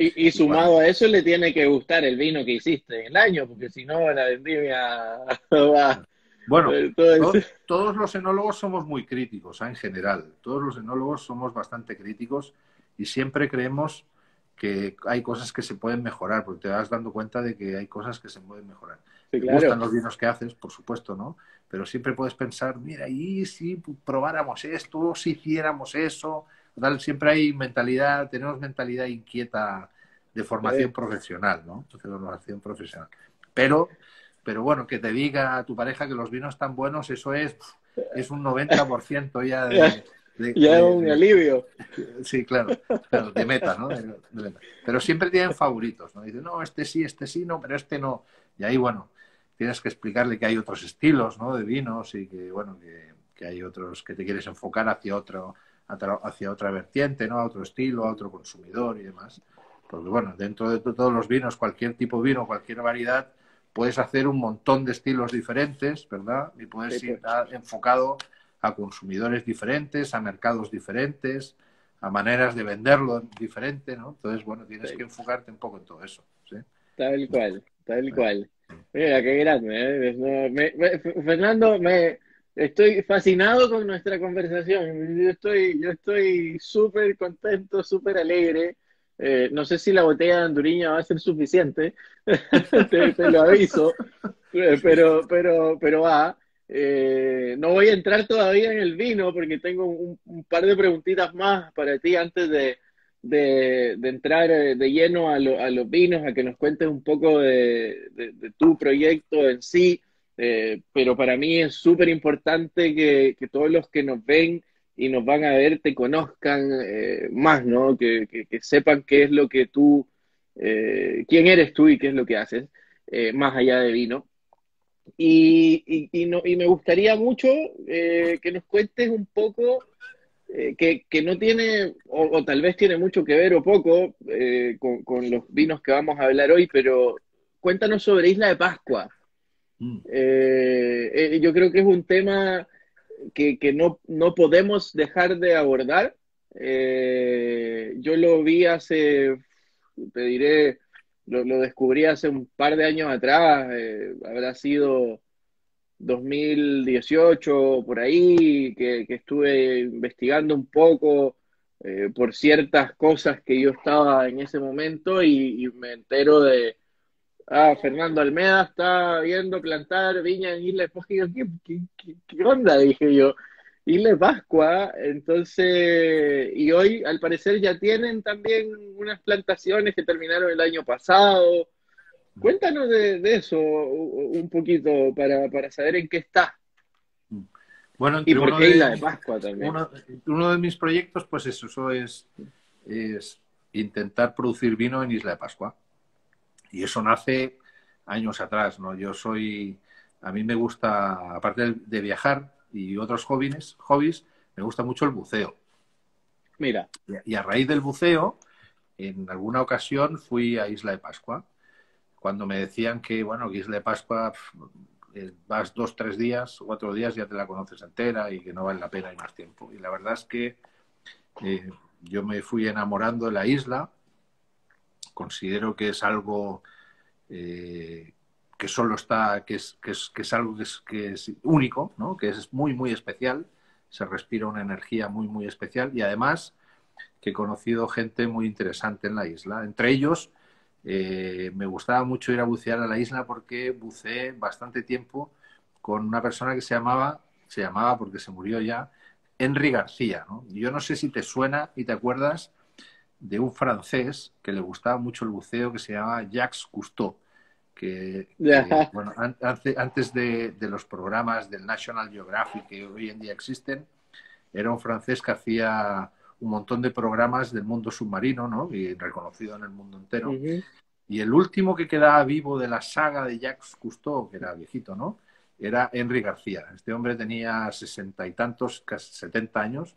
Y, sumado a eso le tiene que gustar el vino que hiciste en el año, porque si no la vendimia va... Bueno, todos, los enólogos somos muy críticos, ¿eh? en general. Todos los enólogos somos bastante críticos y siempre creemos que hay cosas que se pueden mejorar, porque te vas dando cuenta de que hay cosas que se pueden mejorar. Me claro. gustan los vinos que haces, por supuesto, ¿no? Pero siempre puedes pensar, mira, y si probáramos esto, si hiciéramos eso, tal, siempre hay mentalidad, tenemos mentalidad inquieta de formación Sí. profesional, ¿no? De formación profesional. Pero, pero bueno, que te diga a tu pareja que los vinos están buenos, eso es, es un 90% ya de, de- Ya de- es un de- alivio. Sí, claro, claro, de meta, ¿no? Pero siempre tienen favoritos, ¿no? Dicen, no, este sí, este sí, no, pero este no. Y ahí, bueno, tienes que explicarle que hay otros estilos, ¿no? De vinos y que, bueno, que, que hay otros que te quieres enfocar hacia otro, hacia otra vertiente, ¿no? A otro estilo, a otro consumidor y demás. Porque, bueno, dentro de to- todos los vinos, cualquier tipo de vino, cualquier variedad, puedes hacer un montón de estilos diferentes, ¿verdad? Y puedes ir pues. a- enfocado a consumidores diferentes, a mercados diferentes, a maneras de venderlo diferente, ¿no? Entonces, bueno, tienes Sí. que enfocarte un poco en todo eso, ¿sí? Tal cual, tal cual. Mira, qué grande, ¿eh? No, me- me- Fernando, me estoy fascinado con nuestra conversación. Yo estoy, yo estoy súper contento, súper alegre. Eh, no sé si la botella de anduriña va a ser suficiente, te, te lo aviso, Eh, pero, pero, pero va. Eh, no voy a entrar todavía en el vino porque tengo un, un par de preguntitas más para ti antes de, de, de entrar eh, de lleno a, lo- a los vinos, a que nos cuentes un poco de, de- tu proyecto en sí. Eh, pero para mí es súper importante que, que todos los que nos ven y nos van a ver te conozcan eh, más, ¿no? Que, que- que sepan qué es lo que tú, quién eres tú y qué es lo que haces, más allá de vino. Y, y, y no, y me gustaría mucho que nos cuentes un poco eh, que, que no tiene, o, o tal vez tiene mucho que ver o poco eh, con, con los vinos que vamos a hablar hoy, pero cuéntanos sobre Isla de Pascua. Mm. Eh, yo creo que es un tema que, que no, no podemos dejar de abordar. Yo lo vi hace, te diré, lo, lo descubrí hace un par de años atrás, habrá sido 2018, por ahí, que, que estuve investigando un poco eh, por ciertas cosas que yo estaba en ese momento y, me entero de, ah, Fernando Almeda está viendo plantar viña en Isla de Pascua. Y yo, ¿qué, qué, qué- qué onda? Dije yo, Isla de Pascua. Entonces, y hoy al parecer ya tienen también unas plantaciones que terminaron el año pasado. Cuéntanos de, de eso un poquito para, para saber en qué está. Bueno, Y por uno qué de, Isla de Pascua también. uno, uno de mis proyectos, pues eso, eso es, es intentar producir vino en Isla de Pascua. Y eso nace años atrás, ¿no? Yo soy, a mí me gusta, aparte de, de viajar y otros hobbies, hobbies, me gusta mucho el buceo. Mira, Y a raíz del buceo, en alguna ocasión fui a Isla de Pascua, cuando me decían que, bueno, que Isla de Pascua eh, vas dos, tres días, cuatro días, ya te la conoces entera y que no vale la pena ir más tiempo. Y la verdad es que eh, yo me fui enamorando de la isla, considero que es algo eh, que solo está, que es, que es, que es algo que es, que es único, ¿no? que es muy, muy especial, se respira una energía muy, muy especial y además que he conocido gente muy interesante en la isla. Entre ellos, eh, me gustaba mucho ir a bucear a la isla porque buceé bastante tiempo con una persona que se llamaba, se llamaba porque se murió ya, Henry García. ¿no? Yo no sé si te suena y te acuerdas de un francés que le gustaba mucho el buceo que se llamaba Jacques Cousteau. Que, bueno, an- ante- antes de, de los programas del National Geographic que hoy en día existen, era un francés que hacía un montón de programas del mundo submarino, ¿no? Y reconocido en el mundo entero. Y el último que quedaba vivo de la saga de Jacques Cousteau, que era viejito, ¿no? Era Henry García. Este hombre tenía sesenta y tantos, casi setenta años,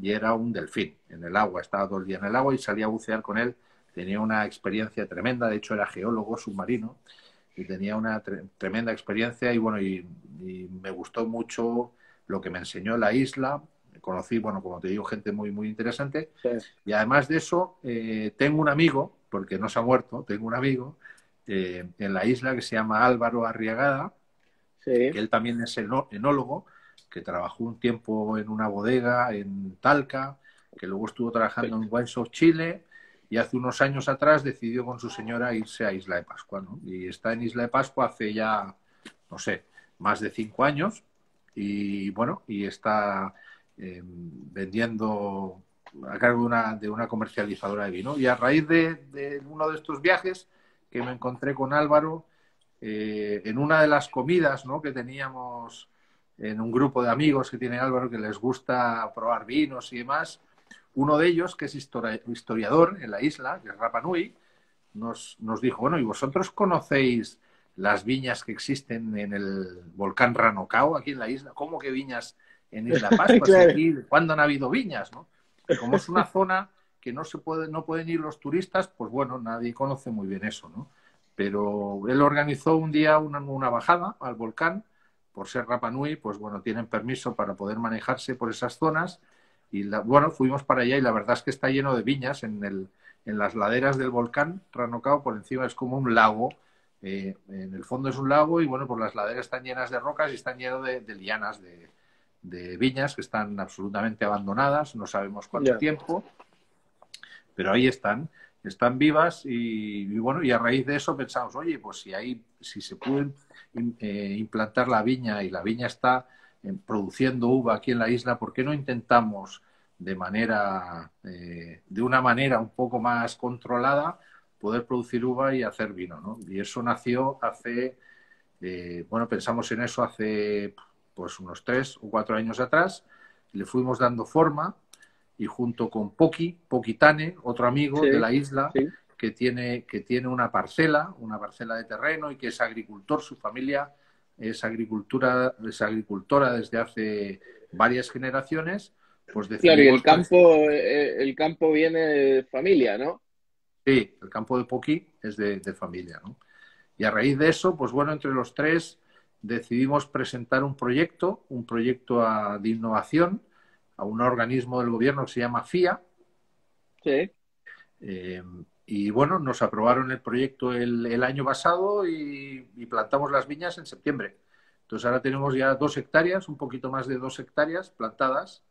y era un delfín en el agua. Estaba todo el día en el agua y salía a bucear con él. Tenía una experiencia tremenda, de hecho era geólogo submarino y tenía una tre- tremenda experiencia y bueno, y, y me gustó mucho lo que me enseñó la isla. Conocí, bueno, como te digo, gente muy, muy interesante. sí, Y además de eso, eh, tengo un amigo, porque no se ha muerto, tengo un amigo eh, en la isla que se llama Álvaro Arriagada, sí. que él también es enólogo, que trabajó un tiempo en una bodega en Talca, que luego estuvo trabajando en Wine Chile y hace unos años atrás decidió con su señora irse a Isla de Pascua, ¿no? Y está en Isla de Pascua hace ya, no sé, más de cinco años y bueno, y está eh, vendiendo a cargo de una, comercializadora de vino. Y a raíz de, uno de estos viajes que me encontré con Álvaro, eh, en una de las comidas ¿no? que teníamos en un grupo de amigos que tiene Álvaro que les gusta probar vinos y demás, uno de ellos, que es historiador en la isla, que es Rapa nos, nos dijo, bueno, ¿y vosotros conocéis las viñas que existen en el volcán Ranocao, aquí en la isla? ¿Cómo que viñas en Isla Pascua? ¿Cuándo han habido viñas? ¿no? Como es una zona que no se puede, no pueden ir los turistas, pues bueno, nadie conoce muy bien eso, ¿no? Pero él organizó un día una, una bajada al volcán, por ser Rapa Nui, pues bueno, tienen permiso para poder manejarse por esas zonas y bueno, fuimos para allá y la verdad es que está lleno de viñas en, el, en las laderas del volcán Ranocao, por encima es como un lago. Eh, en el fondo es un lago y bueno, pues las laderas están llenas de rocas y están llenas de, lianas, de, viñas que están absolutamente abandonadas, no sabemos cuánto tiempo, pero ahí están, están vivas y, bueno, y a raíz de eso pensamos, oye, pues si hay, si se puede eh, implantar la viña y la viña está produciendo uva aquí en la isla, ¿por qué no intentamos de manera, eh, de una manera un poco más controlada, poder producir uva y hacer vino, ¿no? Y eso nació hace, eh, bueno, pensamos en eso hace pues unos tres o cuatro años atrás, le fuimos dando forma y junto con Poki, Pokitane, otro amigo de la isla, que, tiene, que tiene una parcela, una parcela de terreno y que es agricultor, su familia es agricultura, es agricultora desde hace varias generaciones, pues Claro, y el campo, eh, el campo viene de familia, ¿no? Sí, el campo de Poqui es de, familia, ¿no? Y a raíz de eso, pues bueno, entre los tres decidimos presentar un proyecto, un proyecto de innovación a un organismo del gobierno que se llama FIA. Sí. Eh, y bueno, nos aprobaron el proyecto el, año pasado y, plantamos las viñas en septiembre. Entonces ahora tenemos ya dos hectáreas, un poquito más de dos hectáreas plantadas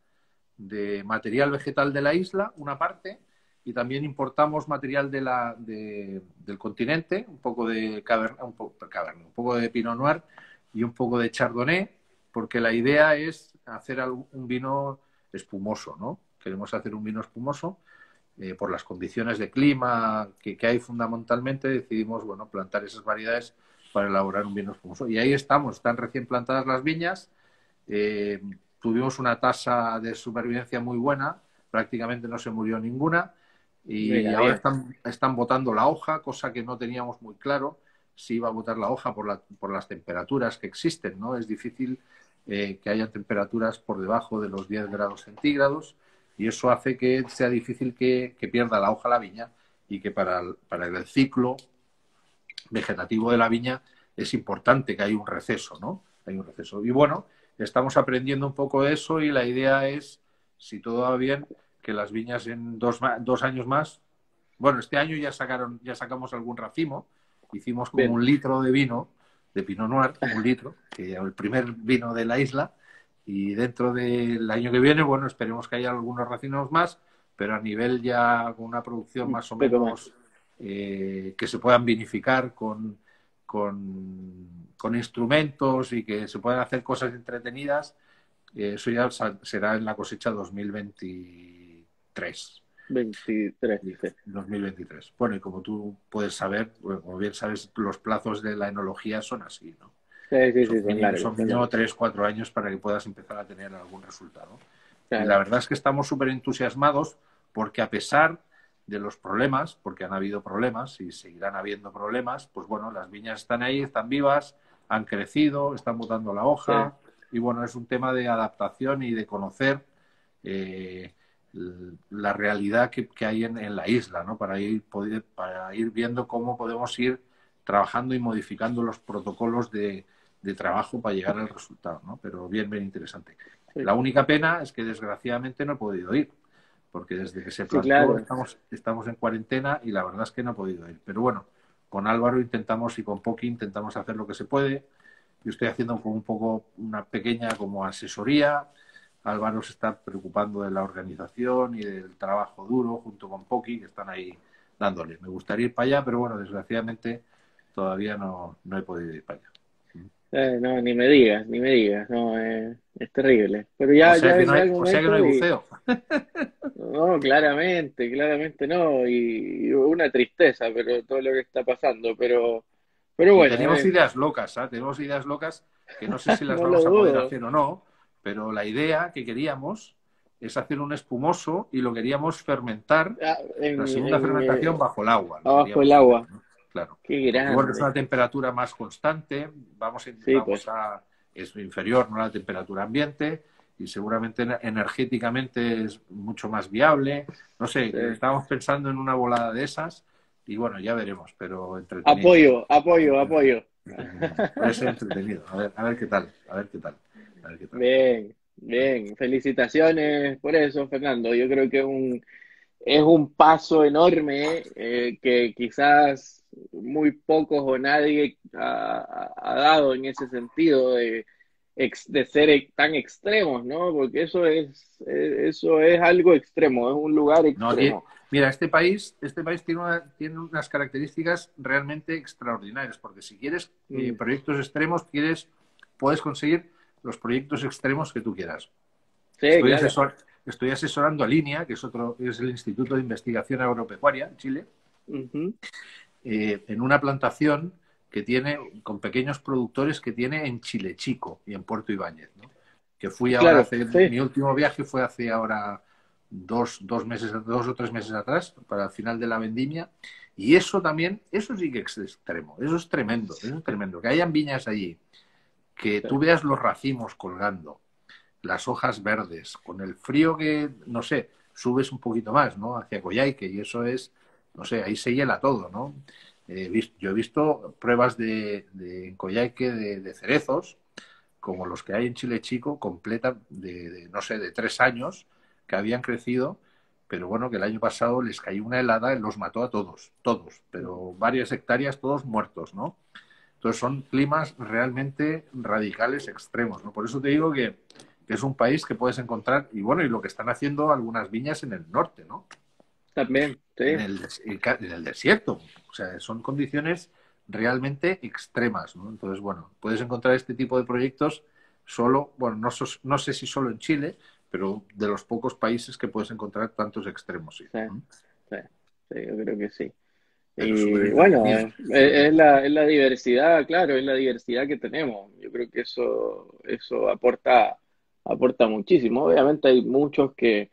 de material vegetal de la isla, una parte, y también importamos material de la, del continente, un poco de un, poco, un poco de Pinot Noir y un poco de Chardonnay, porque la idea es hacer un vino espumoso, ¿no? Queremos hacer un vino espumoso eh, por las condiciones de clima que, hay fundamentalmente, decidimos bueno, plantar esas variedades para elaborar un vino espumoso. Y ahí estamos, están recién plantadas las viñas. Eh, tuvimos una tasa de supervivencia muy buena, prácticamente no se murió ninguna. Y ahora están, están botando la hoja, cosa que no teníamos muy claro si iba a botar la hoja por, la, por las temperaturas que existen. ¿no? Es difícil eh, que haya temperaturas por debajo de los 10 grados centígrados y eso hace que sea difícil que, pierda la hoja la viña y que para el, para el ciclo vegetativo de la viña es importante que haya un receso, ¿no? Hay un receso. Y bueno, estamos aprendiendo un poco de eso y la idea es, si todo va bien, que las viñas en dos, dos años más, bueno, este año ya sacaron, ya sacamos algún racimo, hicimos como un litro de vino, de Pinot Noir, un litro, que el primer vino de la isla, y dentro del año que viene, bueno, esperemos que haya algunos racinos más, pero a nivel ya con una producción más o menos eh, que se puedan vinificar con, con, instrumentos y que se puedan hacer cosas entretenidas, eh, eso ya será en la cosecha 2023. 23, dice. 2023. Bueno, y como tú puedes saber, como bien sabes, los plazos de la enología son así, ¿no? son, mínimo, tres, cuatro años para que puedas empezar a tener algún resultado. Y la verdad es que estamos súper entusiasmados porque a pesar de los problemas, porque han habido problemas y seguirán habiendo problemas, pues bueno, las viñas están ahí, están vivas, han crecido, están botando la hoja y bueno, es un tema de adaptación y de conocer eh, la realidad que, hay en, en, la isla, ¿no? Para ir, para ir viendo cómo podemos ir trabajando y modificando los protocolos de, de trabajo para llegar al resultado, ¿no? Pero bien, bien interesante. La única pena es que desgraciadamente no he podido ir, porque desde que se plantó estamos, estamos en cuarentena y la verdad es que no he podido ir. Pero bueno, con Álvaro intentamos y con Poki intentamos hacer lo que se puede. Yo estoy haciendo como un poco una pequeña como asesoría. Álvaro se está preocupando de la organización y del trabajo duro junto con Poki, que están ahí dándole. Me gustaría ir para allá, pero bueno, desgraciadamente todavía no, no he podido ir para allá. Eh, no, ni me digas, ni me digas, no, eh, es terrible. Pero ya, o sea, ya que no hay, o sea que no hay momento y- buceo. No, claramente, claramente no, y, y una tristeza, pero todo lo que está pasando, pero, pero Y bueno, tenemos eh, ideas locas, ¿ah? Tenemos ideas locas que no sé si las No vamos a poder hacer o no, pero la idea que queríamos es hacer un espumoso y lo queríamos fermentar, ah, en- la segunda en, fermentación eh, bajo el agua. queríamos el agua. hacer, ¿no? Claro. qué Y bueno, es grande, una temperatura más constante, vamos, a- Sí, vamos pues. a, es inferior ¿no? a la temperatura ambiente y seguramente ener- energéticamente es mucho más viable. No sé, Sí. estábamos pensando en una volada de esas y bueno, ya veremos, pero entretenido. apoyo, apoyo, apoyo. Ser entretenido. A ver, a ver qué tal, a ver qué tal. A ver qué tal. Bien, bien, felicitaciones por eso, Fernando. Yo creo que es un, es un paso enorme eh, que quizás muy pocos o nadie ha, dado en ese sentido de, de ser tan extremos, ¿no? Porque eso es, eh, eso es algo extremo, es un lugar No, extremo. Mira, este país, este país tiene, una- tiene unas características realmente extraordinarias, porque si quieres eh, Mm. proyectos extremos, quieres, puedes conseguir los proyectos extremos que tú quieras. Sí, Estoy, claro. asesor- estoy asesorando a Línea, que es otro, es el Instituto de Investigación Agropecuaria en Chile, eh, en una plantación que tiene con pequeños productores que tiene en Chile Chico y en Puerto Ibáñez, ¿no? Que fui ahora Claro, hace, sí. mi último viaje fue hace ahora dos, dos meses, dos o tres meses atrás, para el final de la vendimia, y eso también, eso sí que es extremo, eso es tremendo, eso es tremendo, que hayan viñas allí, que tú veas los racimos colgando, las hojas verdes, con el frío que, no sé, subes un poquito más, ¿no? Hacia Coyhaique, y eso es, no sé, ahí se hiela todo, ¿no? Yo he visto pruebas de, de en Coyhaique de, de cerezos, como los que hay en Chile Chico, completa de, de, no sé, de tres años, que habían crecido, pero bueno, que el año pasado les cayó una helada y los mató a todos, todos, pero varias hectáreas, todos muertos, ¿no? Entonces son climas realmente radicales, extremos, ¿no? Por eso te digo que, que es un país que puedes encontrar, y bueno, y lo que están haciendo algunas viñas en el norte, ¿no? También, sí. en el, des- en el desierto. O sea, son condiciones realmente extremas, ¿no? Entonces, bueno, puedes encontrar este tipo de proyectos solo, bueno, no, sos- no sé si solo en Chile, pero de los pocos países que puedes encontrar tantos extremos. sí. Sí. Sí, yo creo que sí. Y bueno, es, entretenido. es la, es la diversidad, claro, es la diversidad que tenemos. Yo creo que eso, eso aporta, aporta muchísimo. Obviamente hay muchos que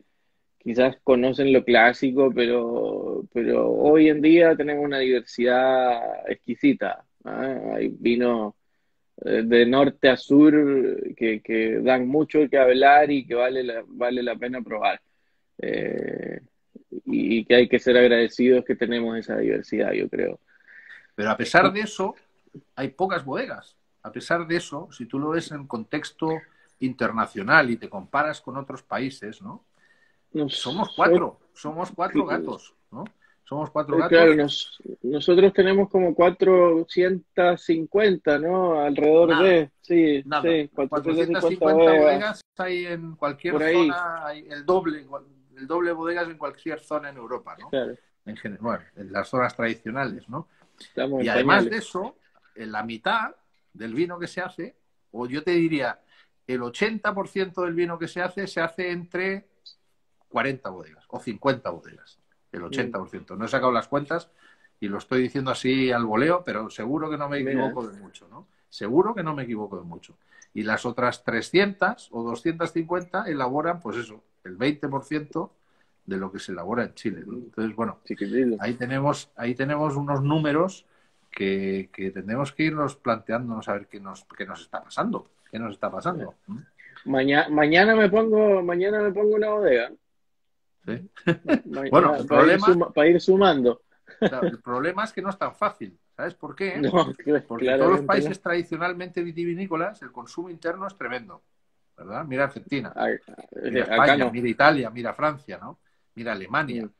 quizás conocen lo clásico, pero, pero hoy en día tenemos una diversidad exquisita. Hay vinos eh, de norte a sur que, que dan mucho que hablar y que vale la, vale la pena probar. Eh, y que hay que ser agradecidos que tenemos esa diversidad, yo creo. Pero a pesar de eso, hay pocas bodegas. A pesar de eso, si tú lo ves en contexto internacional y te comparas con otros países, ¿no? Nos- Somos cuatro, somos cuatro gatos, ¿no? Somos cuatro Eh, gatos. Claro, nos- nosotros tenemos como 450, ¿no? Alrededor Nada, de, sí, Nada, sí, 450 450 bodegas. bodegas hay en cualquier zona, hay el doble, el doble de bodegas en cualquier zona en Europa, ¿no? Claro, En general, bueno, en las zonas tradicionales, ¿no? estamos Y además pañales. de eso, en la mitad del vino que se hace, o yo te diría, el 80% del vino que se hace, se hace entre 40 bodegas o 50 bodegas. El 80%. No he sacado las cuentas y lo estoy diciendo así al voleo, pero seguro que no me Mira. equivoco de mucho, ¿no? Seguro que no me equivoco de mucho. Y las otras 300 o 250 elaboran, pues eso, el 20% de lo que se elabora en Chile. ¿no? Entonces, bueno, ahí tenemos, ahí tenemos unos números que, que tendremos que irnos planteándonos a ver qué nos, qué nos está pasando. ¿Qué nos está pasando? ¿Mm? Mañana, mañana me pongo, mañana me pongo una bodega. ¿Sí? Ma- Bueno, el para, ir problema- suma- para ir sumando. El problema es que no es tan fácil. ¿Sabes por qué? No, Porque en todos los no. países tradicionalmente vitivinícolas el consumo interno es tremendo. ¿Verdad? Mira Argentina, mira España, no. mira Italia, mira Francia, ¿no? Mira Alemania. Mm.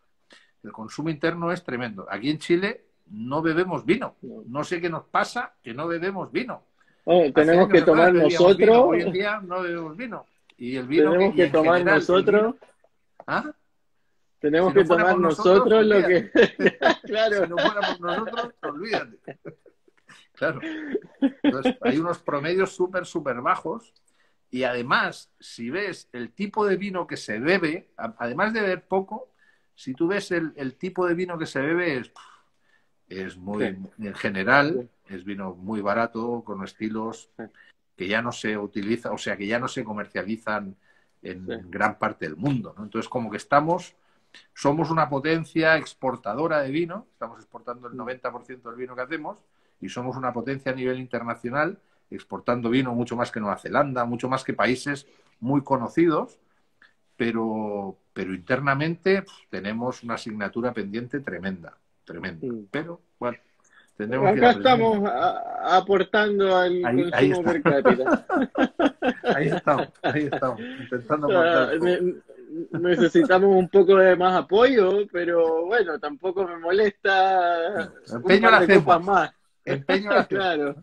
El consumo interno es tremendo. Aquí en Chile no bebemos vino. No. No sé qué nos pasa que no bebemos vino. Tenemos que tomar nosotros, vino. Hoy en día no bebemos vino. Y el vino tenemos que tomar general, nosotros, ¿Ah? tenemos que tomar nosotros, lo que... claro. Si no fuéramos nosotros, olvídate. claro. Entonces, hay unos promedios súper, súper bajos y además, si ves el tipo de vino que se bebe, además de beber poco, si tú ves el, tipo de vino que se bebe, es, es muy, en general, es vino muy barato, con estilos que ya no se utiliza, o sea, que ya no se comercializan en gran parte del mundo. Entonces, como que estamos, somos una potencia exportadora de vino, estamos exportando el 90% del vino que hacemos, y somos una potencia a nivel internacional exportando vino mucho más que Nueva Zelanda, mucho más que países muy conocidos, pero, pero internamente tenemos una asignatura pendiente tremenda, tremenda. Pero bueno, tendremos Acá estamos aportando al consumo per cápita. ahí estamos, ahí estamos, intentando necesitamos un poco de más apoyo, pero bueno, tampoco me molesta. Empeño la hacemos. Más. Empeño la Claro.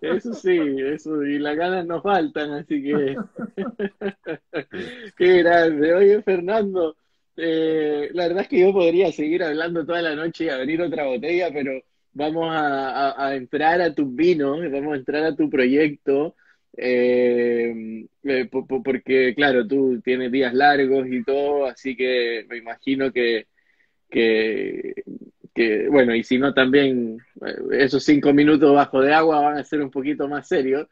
Eso sí, eso, y las ganas nos faltan, así que. Qué grande. Oye, Fernando, eh, la verdad es que yo podría seguir hablando toda la noche y abrir otra botella, pero vamos a, entrar a tus vinos, vamos a entrar a tu proyecto. Eh, eh, porque, claro, tú tienes días largos y todo, así que me imagino que, que, que, bueno, y si no también eh, esos cinco minutos bajo de agua van a ser un poquito más serios.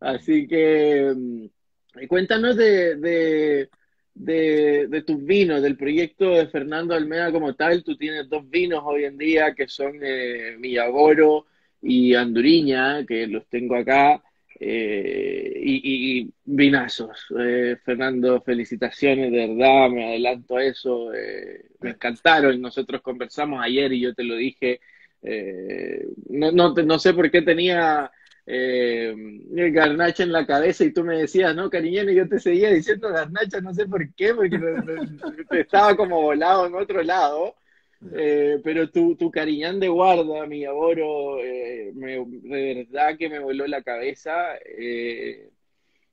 Así que mm, cuéntanos de, de, de, tus vinos, del proyecto de Fernando Almeda como tal. Tú tienes dos vinos hoy en día que son eh, Millagoro y Anduriña, que los tengo acá. Eh, y, vinazos. Eh, Fernando, felicitaciones, de verdad, me adelanto a eso. Eh, me encantaron. Nosotros conversamos ayer y yo te lo dije. no, no, no sé por qué tenía el garnacha en la cabeza y tú me decías, no, cariñena, y yo te seguía diciendo garnacha, no sé por qué, porque estaba como volado en otro lado. Eh, pero tu, tu cariñán de guarda, mi aboro, eh, de verdad que me voló la cabeza. Eh,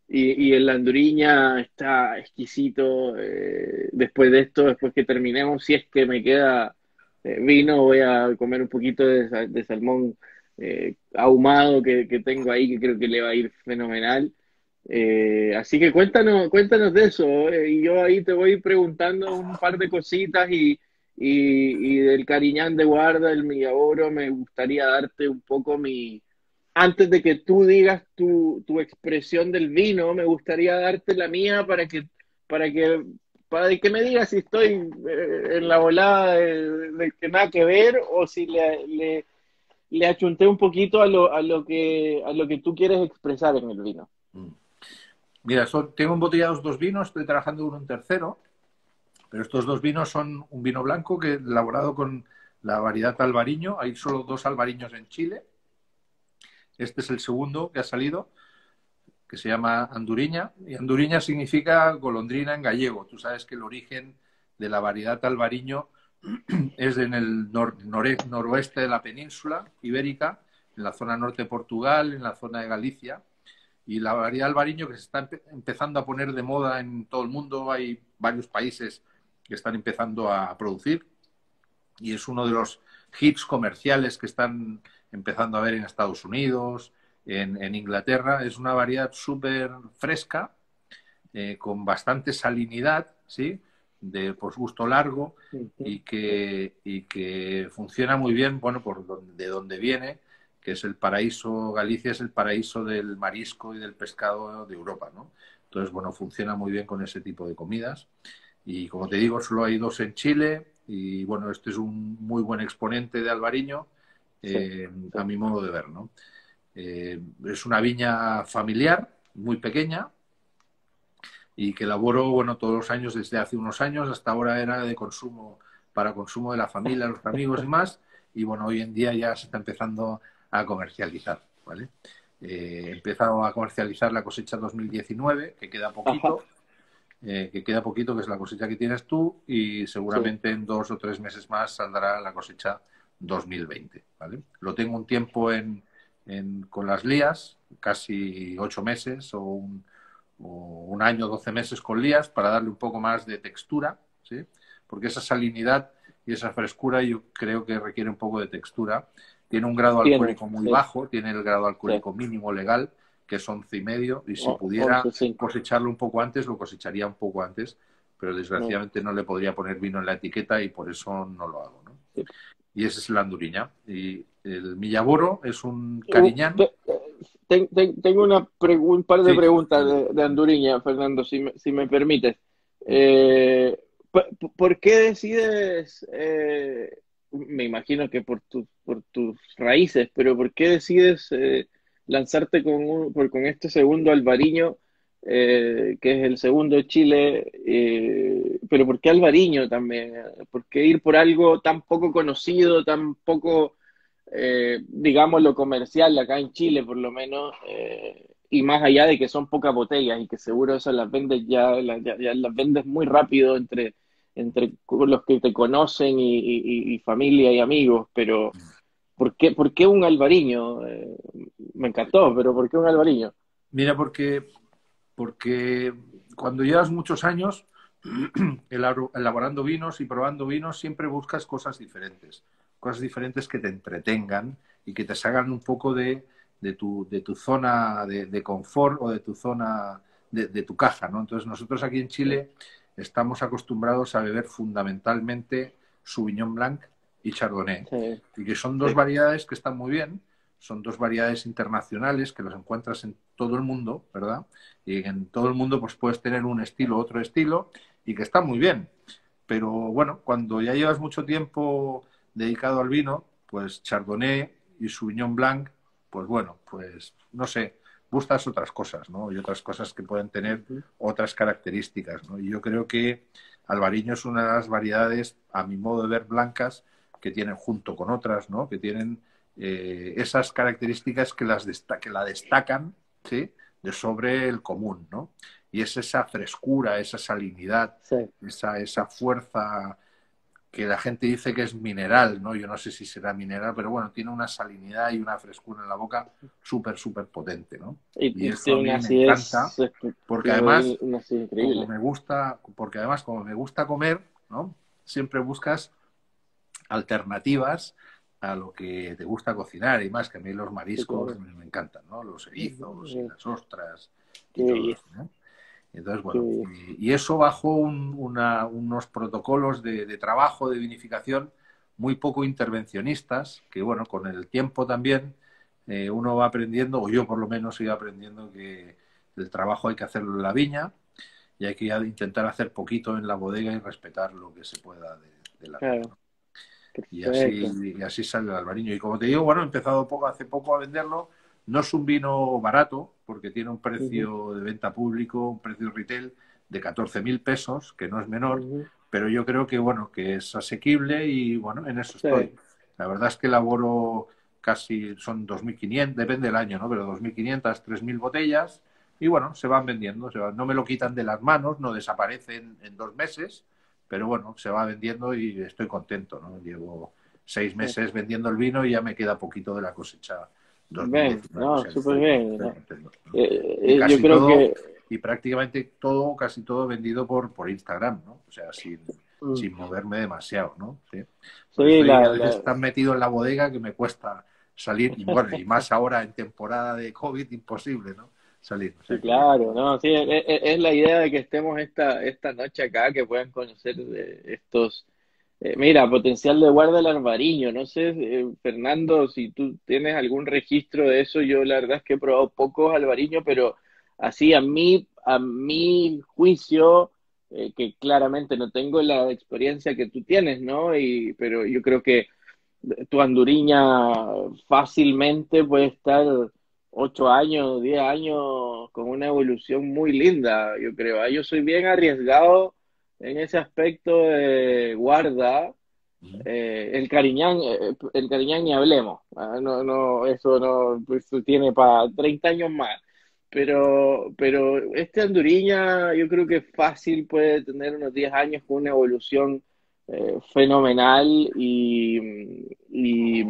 y, y, el landuriña está exquisito. después de esto, después que terminemos, si es que me queda vino, voy a comer un poquito de, salmón ahumado que, que, tengo ahí, que creo que le va a ir fenomenal. así que cuéntanos, cuéntanos de eso. y yo ahí te voy preguntando un par de cositas y y, del Cariñán de Guarda, el Millaboro, me gustaría darte un poco mi... Antes de que tú digas tu, tu expresión del vino, me gustaría darte la mía para que, para que, para que me digas si estoy eh, en la volada de, que nada que ver o si le, le, le achunté un poquito a lo, a, lo que, a lo que tú quieres expresar en el vino. Mm. Mira, tengo embotellados dos vinos, estoy trabajando uno en tercero pero estos dos vinos son un vino blanco que elaborado con la variedad albariño. Hay solo dos albariños en Chile. Este es el segundo que ha salido, que se llama Anduriña. Y Anduriña significa golondrina en gallego. Tú sabes que el origen de la variedad albariño es en el noroeste de la península ibérica, en la zona norte de Portugal, en la zona de Galicia. Y la variedad albariño que se está empezando a poner de moda en todo el mundo. Hay varios países que están empezando a producir y es uno de los hits comerciales que están empezando a ver en Estados Unidos, en, Inglaterra. Es una variedad súper fresca, eh, con bastante salinidad, ¿sí? de por gusto largo y que, y que funciona muy bien, bueno, por donde, de donde viene, que es el paraíso, Galicia es el paraíso del marisco y del pescado de Europa, ¿no? Entonces, bueno, funciona muy bien con ese tipo de comidas. Y como te digo, solo hay dos en Chile y bueno, este es un muy buen exponente de Albariño, eh, a mi modo de ver, ¿no? Eh, es una viña familiar, muy pequeña, y que elaboro, bueno, todos los años, desde hace unos años, hasta ahora era de consumo, para consumo de la familia, los amigos y más, y bueno, hoy en día ya se está empezando a comercializar, ¿vale? Eh, he empezado a comercializar la cosecha 2019, que queda poquito, eh, que queda poquito, que es la cosecha que tienes tú, y seguramente en dos o tres meses más saldrá la cosecha 2020. ¿vale? Lo tengo un tiempo en, con las lías, casi ocho meses o un, o un año, doce meses con lías, para darle un poco más de textura, ¿sí? porque esa salinidad y esa frescura yo creo que requiere un poco de textura. Tiene un grado alcohólico muy bajo, tiene el grado alcohólico mínimo legal, que es once y medio, y si pudiera cosecharlo un poco antes, lo cosecharía un poco antes, pero desgraciadamente no. le podría poner vino en la etiqueta y por eso no lo hago. ¿no? Y ese es el anduriña. Y el millaboro es un cariñán. tengo una un par de preguntas de, anduriña, Fernando, si me, si me permites. Eh, ¿por, qué decides, eh, me imagino que por, por tus raíces, pero por qué decides eh, lanzarte con, con este segundo albariño? Eh, que es el segundo Chile, eh, pero ¿por qué Alvariño también? ¿Por qué ir por algo tan poco conocido, tan poco, eh, digamos, lo comercial acá en Chile, por lo menos? y más allá de que son pocas botellas y que seguro esas las vendes ya, ya, las vendes muy rápido entre, entre los que te conocen y, familia y amigos, pero ¿por qué, por qué un albariño? me encantó, pero ¿por qué un albariño? Mira, porque porque cuando llevas muchos años elaborando vinos y probando vinos, siempre buscas cosas diferentes, cosas diferentes que te entretengan y que te salgan un poco de, tu, de tu, zona de, confort o de tu zona de, tu caja, ¿no? Entonces nosotros aquí en Chile estamos acostumbrados a beber fundamentalmente Sauvignon Blanc y Chardonnay, y que son dos variedades que están muy bien, son dos variedades internacionales que los encuentras en todo el mundo, ¿verdad? Y en todo el mundo pues puedes tener un estilo, otro estilo, y que está muy bien. Pero bueno, cuando ya llevas mucho tiempo dedicado al vino, pues Chardonnay y Sauvignon Blanc, pues bueno, pues no sé, gustas otras cosas, ¿no? Y otras cosas que pueden tener otras características, ¿no? Y yo creo que Albariño es una de las variedades, a mi modo de ver, blancas que tienen junto con otras, ¿no? Que tienen eh, esas características que, las que la destacan ¿sí? de sobre el común, ¿no? Y es esa frescura, esa salinidad, esa, esa fuerza que la gente dice que es mineral, ¿no? Yo no sé si será mineral, pero bueno, tiene una salinidad y una frescura en la boca súper, súper potente, ¿no? Y, eso a mí me encanta, porque además, como me gusta, porque además como me gusta comer, ¿no? Siempre buscas alternativas a lo que te gusta cocinar y más, que a mí los mariscos me, encantan, ¿no? Los erizos y las ostras y todo eso, ¿no? Entonces, bueno, y, eso bajo unos protocolos de, trabajo, de vinificación muy poco intervencionistas, que bueno, con el tiempo también eh, uno va aprendiendo, o yo por lo menos ido aprendiendo que el trabajo hay que hacerlo en la viña y hay que intentar hacer poquito en la bodega y respetar lo que se pueda de, la viña. Y así, y así sale el albariño. Y como te digo, bueno, he empezado poco, hace poco a venderlo. No es un vino barato, porque tiene un precio de venta público, un precio retail de 14 mil pesos, que no es menor, pero yo creo que, bueno, que es asequible y, bueno, en eso estoy. La verdad es que elaboro casi, son 2.500, depende del año, ¿no? Pero 2.500, 3.000 botellas y, bueno, se van vendiendo. Se no me lo quitan de las manos, no desaparecen en dos meses, pero bueno, se va vendiendo y estoy contento, ¿no? Llevo seis meses vendiendo el vino y ya me queda poquito de la cosecha. Bien, no, súper bien. Eh, eh, yo creo que... Y prácticamente todo, casi todo vendido por, por Instagram, ¿no? O sea, sin, mm. sin moverme demasiado, ¿no? Sí, sí la, metido en la bodega que me cuesta salir, y bueno, y más ahora en temporada de COVID, imposible, ¿no? Salir. Sí, claro, no, sí, es, la idea de que estemos esta, esta noche acá, que puedan conocer estos, eh, mira, potencial de guarda del arbariño, no sé, eh, Fernando, si tú tienes algún registro de eso, yo la verdad es que he probado pocos albariños, pero así a mí, a mi juicio, eh, que claramente no tengo la experiencia que tú tienes, ¿no? Y, pero yo creo que tu anduriña fácilmente puede estar ocho años, diez años con una evolución muy linda, yo creo. ¿ah? Yo soy bien arriesgado en ese aspecto de guarda. Eh, el cariñán, eh, el cariñán ni hablemos. ¿ah? No, no, eso no, pues, tiene para 30 años más. Pero, pero este Anduriña yo creo que fácil puede tener unos 10 años con una evolución eh, fenomenal y, y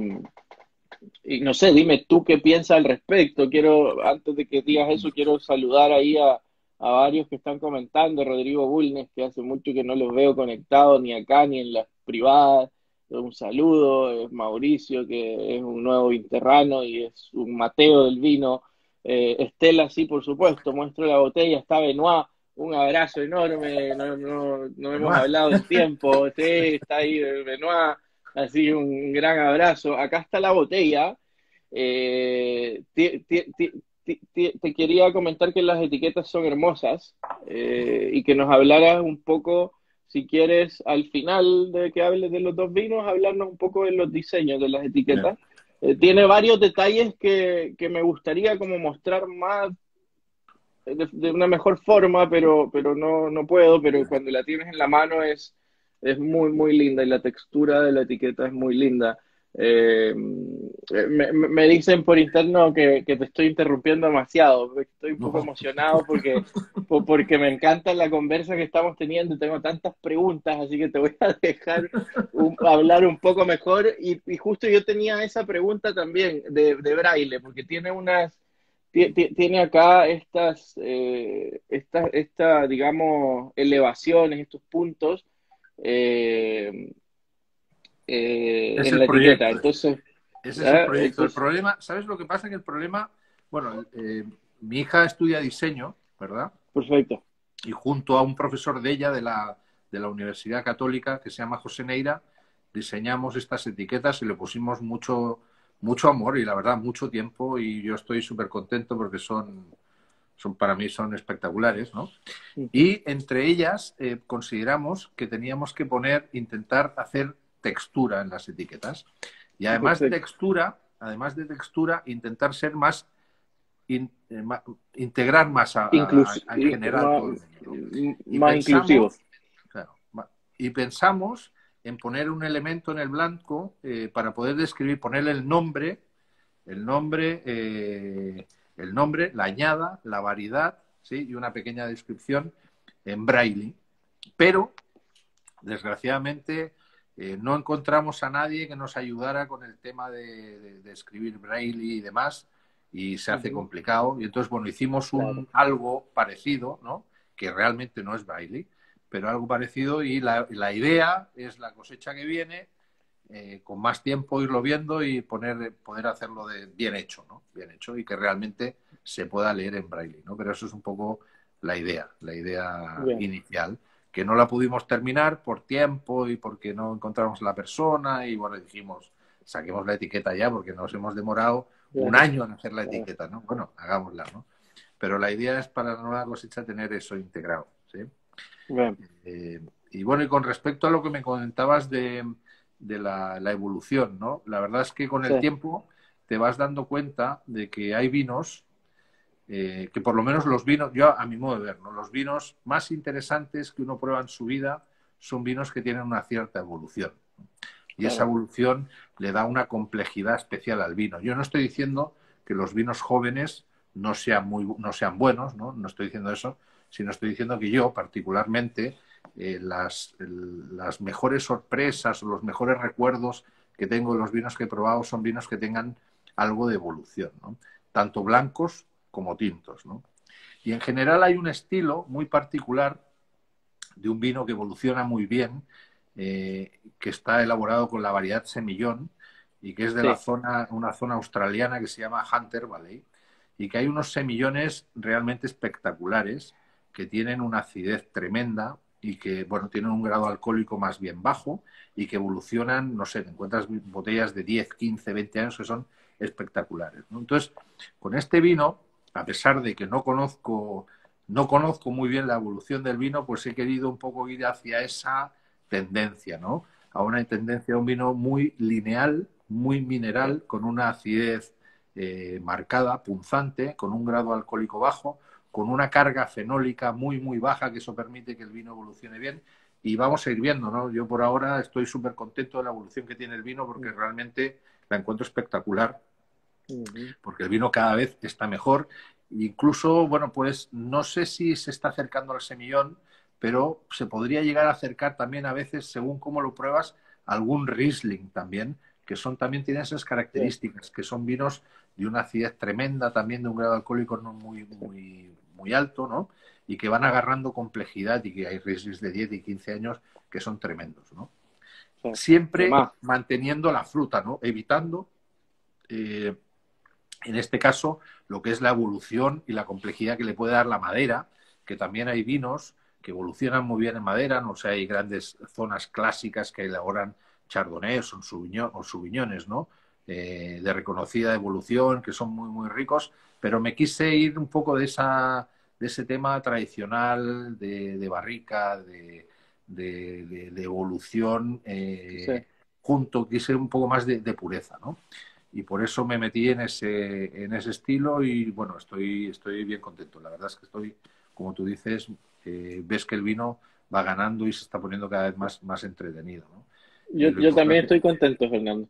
y no sé, dime tú qué piensas al respecto. Quiero, antes de que digas eso, quiero saludar ahí a, a varios que están comentando, Rodrigo Bulnes, que hace mucho que no los veo conectados ni acá ni en las privadas. Un saludo, es Mauricio, que es un nuevo interrano y es un Mateo del vino. Eh, Estela, sí, por supuesto, muestro la botella, está Benoit, un abrazo enorme, no, no, no hemos hablado del tiempo, sí, está ahí Benoit, así un gran abrazo. Acá está la botella. Eh, te quería comentar que las etiquetas son hermosas eh, y que nos hablaras un poco, si quieres, al final de que hables de los dos vinos, hablarnos un poco de los diseños de las etiquetas. Eh, tiene varios detalles que, me gustaría como mostrar más de, una mejor forma, pero, pero no, no puedo, pero cuando la tienes en la mano es, es muy, muy linda y la textura de la etiqueta es muy linda. Eh, me, dicen por interno que, te estoy interrumpiendo demasiado. Estoy un poco emocionado porque, porque me encanta la conversa que estamos teniendo. Tengo tantas preguntas, así que te voy a dejar hablar un poco mejor. Y, justo yo tenía esa pregunta también de, Braille, porque tiene unas. Tiene acá estas, eh, estas, esta, digamos, elevaciones, estos puntos eh, eh, es el proyecto. Entonces, ese es el proyecto. el problema, ¿sabes lo que pasa? Que el problema, bueno, eh, mi hija estudia diseño, ¿verdad? Perfecto. Y junto a un profesor de ella de la, de la Universidad Católica, que se llama José Neira, diseñamos estas etiquetas y le pusimos mucho, mucho amor y la verdad mucho tiempo y yo estoy súper contento porque son, son para mí son espectaculares, ¿no? Y entre ellas eh, consideramos que teníamos que poner, intentar hacer textura en las etiquetas. Y además de textura, además de textura, intentar ser más, eh, integrar más a, general. Más, inclusivos. y pensamos en poner un elemento en el blanco eh, para poder describir, ponerle el nombre, el nombre, el nombre, la añada, la variedad, ¿sí? y una pequeña descripción en braille. Pero, desgraciadamente, eh, no encontramos a nadie que nos ayudara con el tema de, escribir braille y demás, y se hace complicado. Y entonces, bueno, hicimos un, algo parecido, ¿no? Que realmente no es braille, pero algo parecido, y la, idea es la cosecha que viene, eh, con más tiempo irlo viendo y poner, poder hacerlo de bien hecho, ¿no? Bien hecho, y que realmente se pueda leer en braille, ¿no? Pero eso es un poco la idea, la idea inicial que no la pudimos terminar por tiempo y porque no encontramos la persona y bueno, dijimos, saquemos la etiqueta ya porque nos hemos demorado un año en hacer la etiqueta, ¿no? Bueno, hagámosla, ¿no? Pero la idea es para la nueva cosecha tener eso integrado, ¿sí? Eh, y bueno, y con respecto a lo que me comentabas de, la, evolución, ¿no? La verdad es que con el tiempo te vas dando cuenta de que hay vinos eh, que por lo menos los vinos, yo a mi modo de ver, ¿no? los vinos más interesantes que uno prueba en su vida son vinos que tienen una cierta evolución. Y esa evolución le da una complejidad especial al vino. Yo no estoy diciendo que los vinos jóvenes no sean, muy, no sean buenos, ¿no? no estoy diciendo eso, sino estoy diciendo que yo particularmente eh, las, las mejores sorpresas los mejores recuerdos que tengo de los vinos que he probado son vinos que tengan algo de evolución, ¿no? tanto blancos como tintos. ¿no? Y en general hay un estilo muy particular de un vino que evoluciona muy bien, eh, que está elaborado con la variedad semillón y que es de la zona, una zona australiana que se llama Hunter Valley, y que hay unos semillones realmente espectaculares que tienen una acidez tremenda y que, bueno, tienen un grado alcohólico más bien bajo y que evolucionan, no sé, te encuentras botellas de 10, 15, 20 años que son espectaculares. Entonces, con este vino a pesar de que no conozco, no conozco muy bien la evolución del vino, pues he querido un poco ir hacia esa tendencia, ¿no? A una tendencia a un vino muy lineal, muy mineral, con una acidez eh, marcada, punzante, con un grado alcohólico bajo, con una carga fenólica muy, muy baja, que eso permite que el vino evolucione bien. Y vamos a ir viendo, ¿no? Yo por ahora estoy súper contento de la evolución que tiene el vino porque realmente la encuentro espectacular porque el vino cada vez está mejor. Incluso, bueno, pues no sé si se está acercando al semillón, pero se podría llegar a acercar también a veces, según cómo lo pruebas, algún Riesling también, que son también tienen esas características, que son vinos de una acidez tremenda, también de un grado alcohólico no muy, muy, muy alto, ¿no? Y que van agarrando complejidad y que hay Riesling de 10 y 15 años que son tremendos, ¿no? Siempre manteniendo la fruta, ¿no? Evitando, eh, en este caso, lo que es la evolución y la complejidad que le puede dar la madera, que también hay vinos que evolucionan muy bien en madera, no o sea, hay grandes zonas clásicas que elaboran chardonnays o, subiñones, ¿no? Eh, de reconocida evolución, que son muy, muy ricos, pero me quise ir un poco de, esa, de ese tema tradicional de, barrica, de, evolución, eh, junto, quise un poco más de, pureza, ¿no? Y por eso me metí en ese, en ese estilo y bueno, estoy, estoy bien contento. La verdad es que estoy, como tú dices, eh, ves que el vino va ganando y se está poniendo cada vez más, más entretenido. ¿no? Yo, yo también estoy contento, Fernando.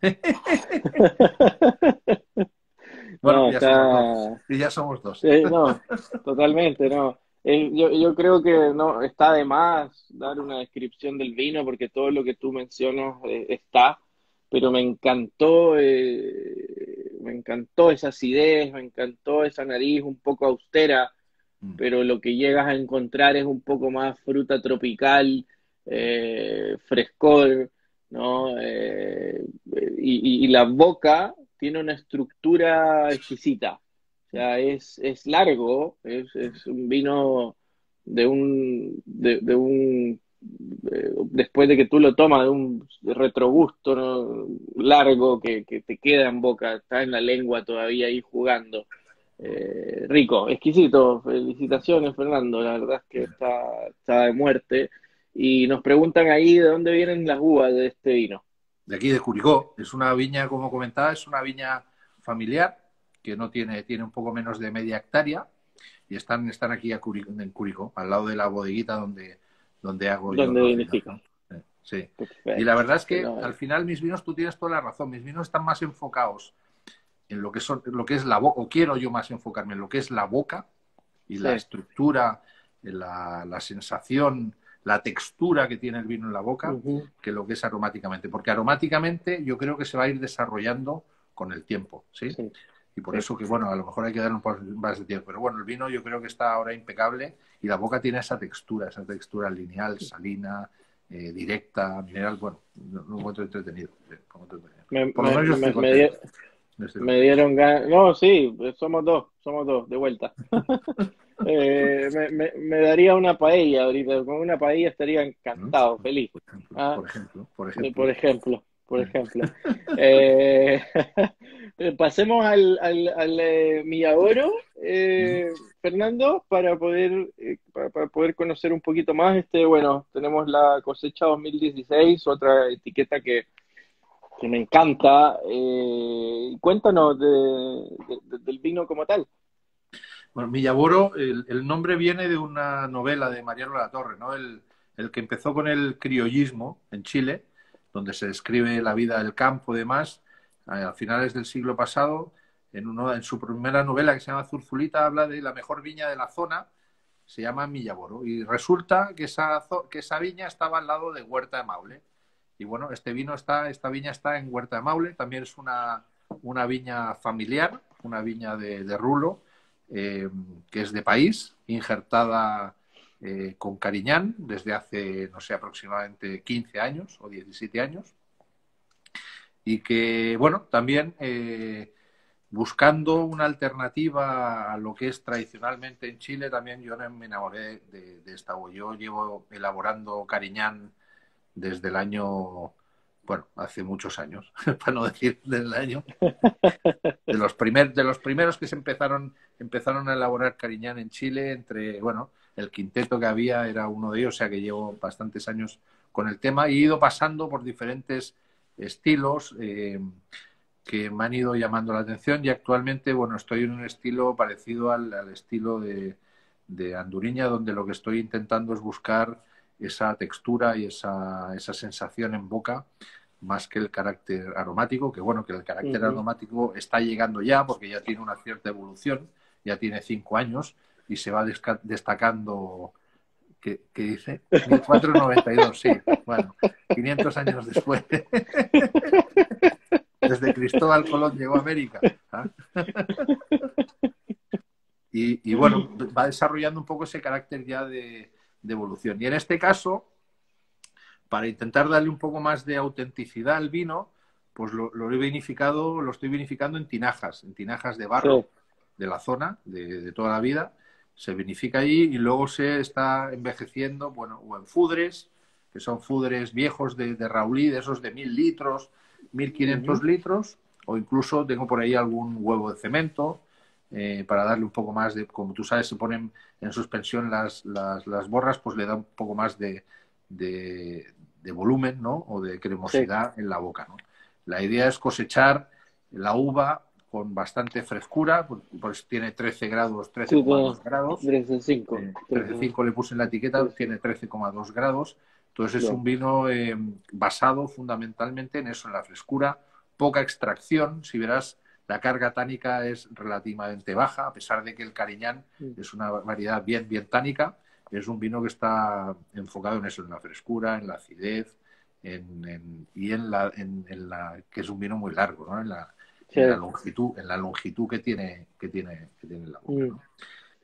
bueno, ya, somos dos. Y ya somos dos. no, totalmente, no. Eh, yo, yo creo que no está de más dar una descripción del vino porque todo lo que tú mencionas eh, está, pero me encantó, me encantó esa acidez, me encantó esa nariz un poco austera Mm. pero lo que llegas a encontrar es un poco más fruta tropical, eh, frescor, ¿no? Eh, y, la boca tiene una estructura exquisita. O sea, es, es largo, es, es, un vino de un, de, un eh, después de que tú lo tomas, de un retrogusto largo que, que te queda en boca, está en la lengua todavía ahí jugando. Eh, rico, exquisito. Felicitaciones, Fernando. La verdad es que está, está de muerte. Y nos preguntan ahí de dónde vienen las uvas de este vino. De aquí, de Curicó. Es una viña, como comentaba, es una viña familiar que no tiene, tiene un poco menos de media hectárea y están, están aquí en Curicó, al lado de la bodeguita donde, donde hago ¿Dónde yo. Sí. Y la verdad es que al final mis vinos, tú tienes toda la razón, mis vinos están más enfocados en lo que, son, lo que es la boca, o quiero yo más enfocarme en lo que es la boca y la estructura, la, la, sensación, la textura que tiene el vino en la boca, que lo que es aromáticamente. Porque aromáticamente yo creo que se va a ir desarrollando con el tiempo, ¿sí? Y por eso que, bueno, a lo mejor hay que dar un poco más de tiempo. Pero bueno, el vino yo creo que está ahora impecable y la boca tiene esa textura, esa textura lineal, salina, eh, directa, mineral. Bueno, lo encuentro entretenido. por lo menos yo me dieron ganas. No, sí, somos dos, somos dos, de vuelta. Eh, me, daría una paella ahorita. Con una paella estaría encantado, feliz. Por ejemplo, ah, por ejemplo. Por ejemplo. Por ejemplo, eh, pasemos al, al, al eh, Fernando, para poder, para, para, poder conocer un poquito más. Este, bueno, tenemos la cosecha 2016, otra etiqueta que que me encanta. Eh, cuéntanos del vino como tal. Bueno, Millaboro, el, nombre viene de una novela de Mariano La Torre, ¿no? El, que empezó con el criollismo en Chile, donde se describe la vida del campo y demás, a finales del siglo pasado. En, uno, en su primera novela, que se llama Zurzulita, habla de la mejor viña de la zona, se llama Millaboro. Y resulta que esa, viña estaba al lado de Huerta de Maule y bueno, este vino está, esta viña está en Huerta de Maule, también es una, una viña familiar, una viña de, rulo, eh, que es de país, injertada eh, con Cariñán desde hace, no sé, aproximadamente 15 años o 17 años. Y que, bueno, también eh, buscando una alternativa a lo que es tradicionalmente en Chile, también yo me enamoré de, de esta. Yo llevo elaborando Cariñán desde el año, bueno, hace muchos años, para no decir del año, de los, primer, de los primeros que se empezaron, empezaron a elaborar Cariñán en Chile, entre, bueno, el quinteto que había era uno de ellos, o sea que llevo bastantes años con el tema. Y he ido pasando por diferentes estilos eh, que me han ido llamando la atención y actualmente, bueno, estoy en un estilo parecido al, estilo de, de Anduriña, donde lo que estoy intentando es buscar esa textura y esa, esa sensación en boca más que el carácter aromático, que bueno, que el carácter aromático está llegando ya porque ya tiene una cierta evolución, ya tiene cinco años y se va destacando, ¿qué, dice? 1492, sí, bueno, 500 años después. Desde Cristóbal Colón llegó a América. ¿ah? Y, bueno, va desarrollando un poco ese carácter ya de, evolución. Y en este caso, para intentar darle un poco más de autenticidad al vino, pues lo, he vinificado, lo estoy vinificando en tinajas, en tinajas de barro de la zona, de, toda la vida. Se vinifica allí y luego se está envejeciendo, bueno, o en fudres, que son fudres viejos de, de Raulí, de esos de mil litros, mil quinientos litros, o incluso tengo por ahí algún huevo de cemento, eh, para darle un poco más de, como tú sabes, se ponen en suspensión las, las, borras, pues le da un poco más de, de, volumen, ¿no? O de cremosidad en la boca, ¿no? La idea es cosechar la uva con bastante frescura, pues, tiene 13 grados, 13,2 grados. 13,5. 13,5 eh, le puse en la etiqueta, tiene 13,2 grados. Entonces es un vino eh, basado fundamentalmente en eso, en la frescura, poca extracción. Si verás, la carga tánica es relativamente baja, a pesar de que el Cariñán es una variedad bien, bien tánica. Es un vino que está enfocado en eso, en la frescura, en la acidez en, y en la, en, la, que es un vino muy largo, ¿no? En la, longitud, en la longitud que tiene, que tiene, que tiene la boca. Mm.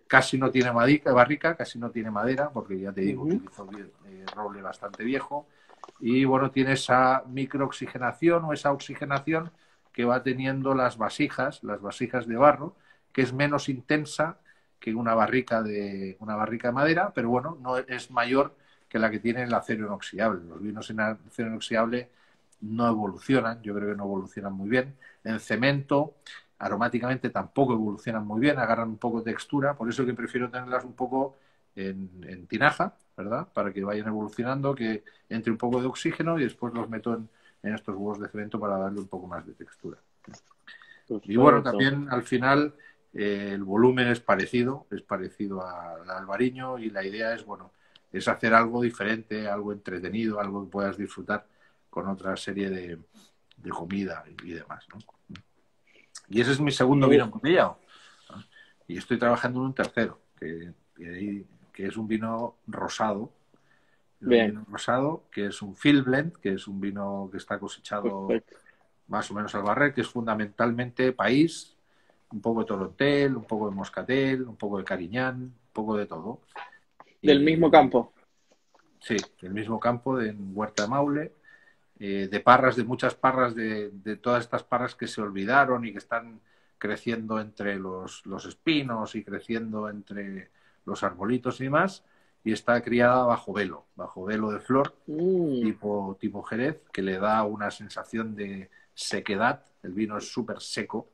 Casi no tiene madica, barrica, casi no tiene madera, porque ya te digo, utilizo eh, roble bastante viejo. Y bueno, tiene esa microoxigenación o esa oxigenación que va teniendo las vasijas, las vasijas de barro, que es menos intensa que una barrica de una barrica de madera, pero bueno, no es mayor que la que tiene el acero inoxidable. Los vinos en acero inoxidable no evolucionan, yo creo que no evolucionan muy bien. En cemento, aromáticamente tampoco evolucionan muy bien, agarran un poco de textura, por eso que prefiero tenerlas un poco en, tinaja, ¿verdad? Para que vayan evolucionando, que entre un poco de oxígeno y después los meto en, en estos huevos de cemento para darle un poco más de textura. Y bueno, también al final eh, el volumen es parecido, es parecido al albariño y la idea es, bueno, es hacer algo diferente, algo entretenido, algo que puedas disfrutar con otra serie de, comida y demás, ¿no? Y ese es mi segundo vino embotellado. Y estoy trabajando en un tercero, que, que es un vino rosado, un vino rosado, que es un field blend, que es un vino que está cosechado más o menos al barrer, que es fundamentalmente país, un poco de torontel, un poco de moscatel, un poco de cariñán, un poco de todo. Del mismo campo. Sí, del mismo campo, de Huerta de Maule, eh, de parras, de muchas parras, de, de, todas estas parras que se olvidaron y que están creciendo entre los, los espinos y creciendo entre los arbolitos y demás y está criada bajo velo, bajo velo de flor, mm. tipo, tipo Jerez, que le da una sensación de sequedad. El vino es súper seco,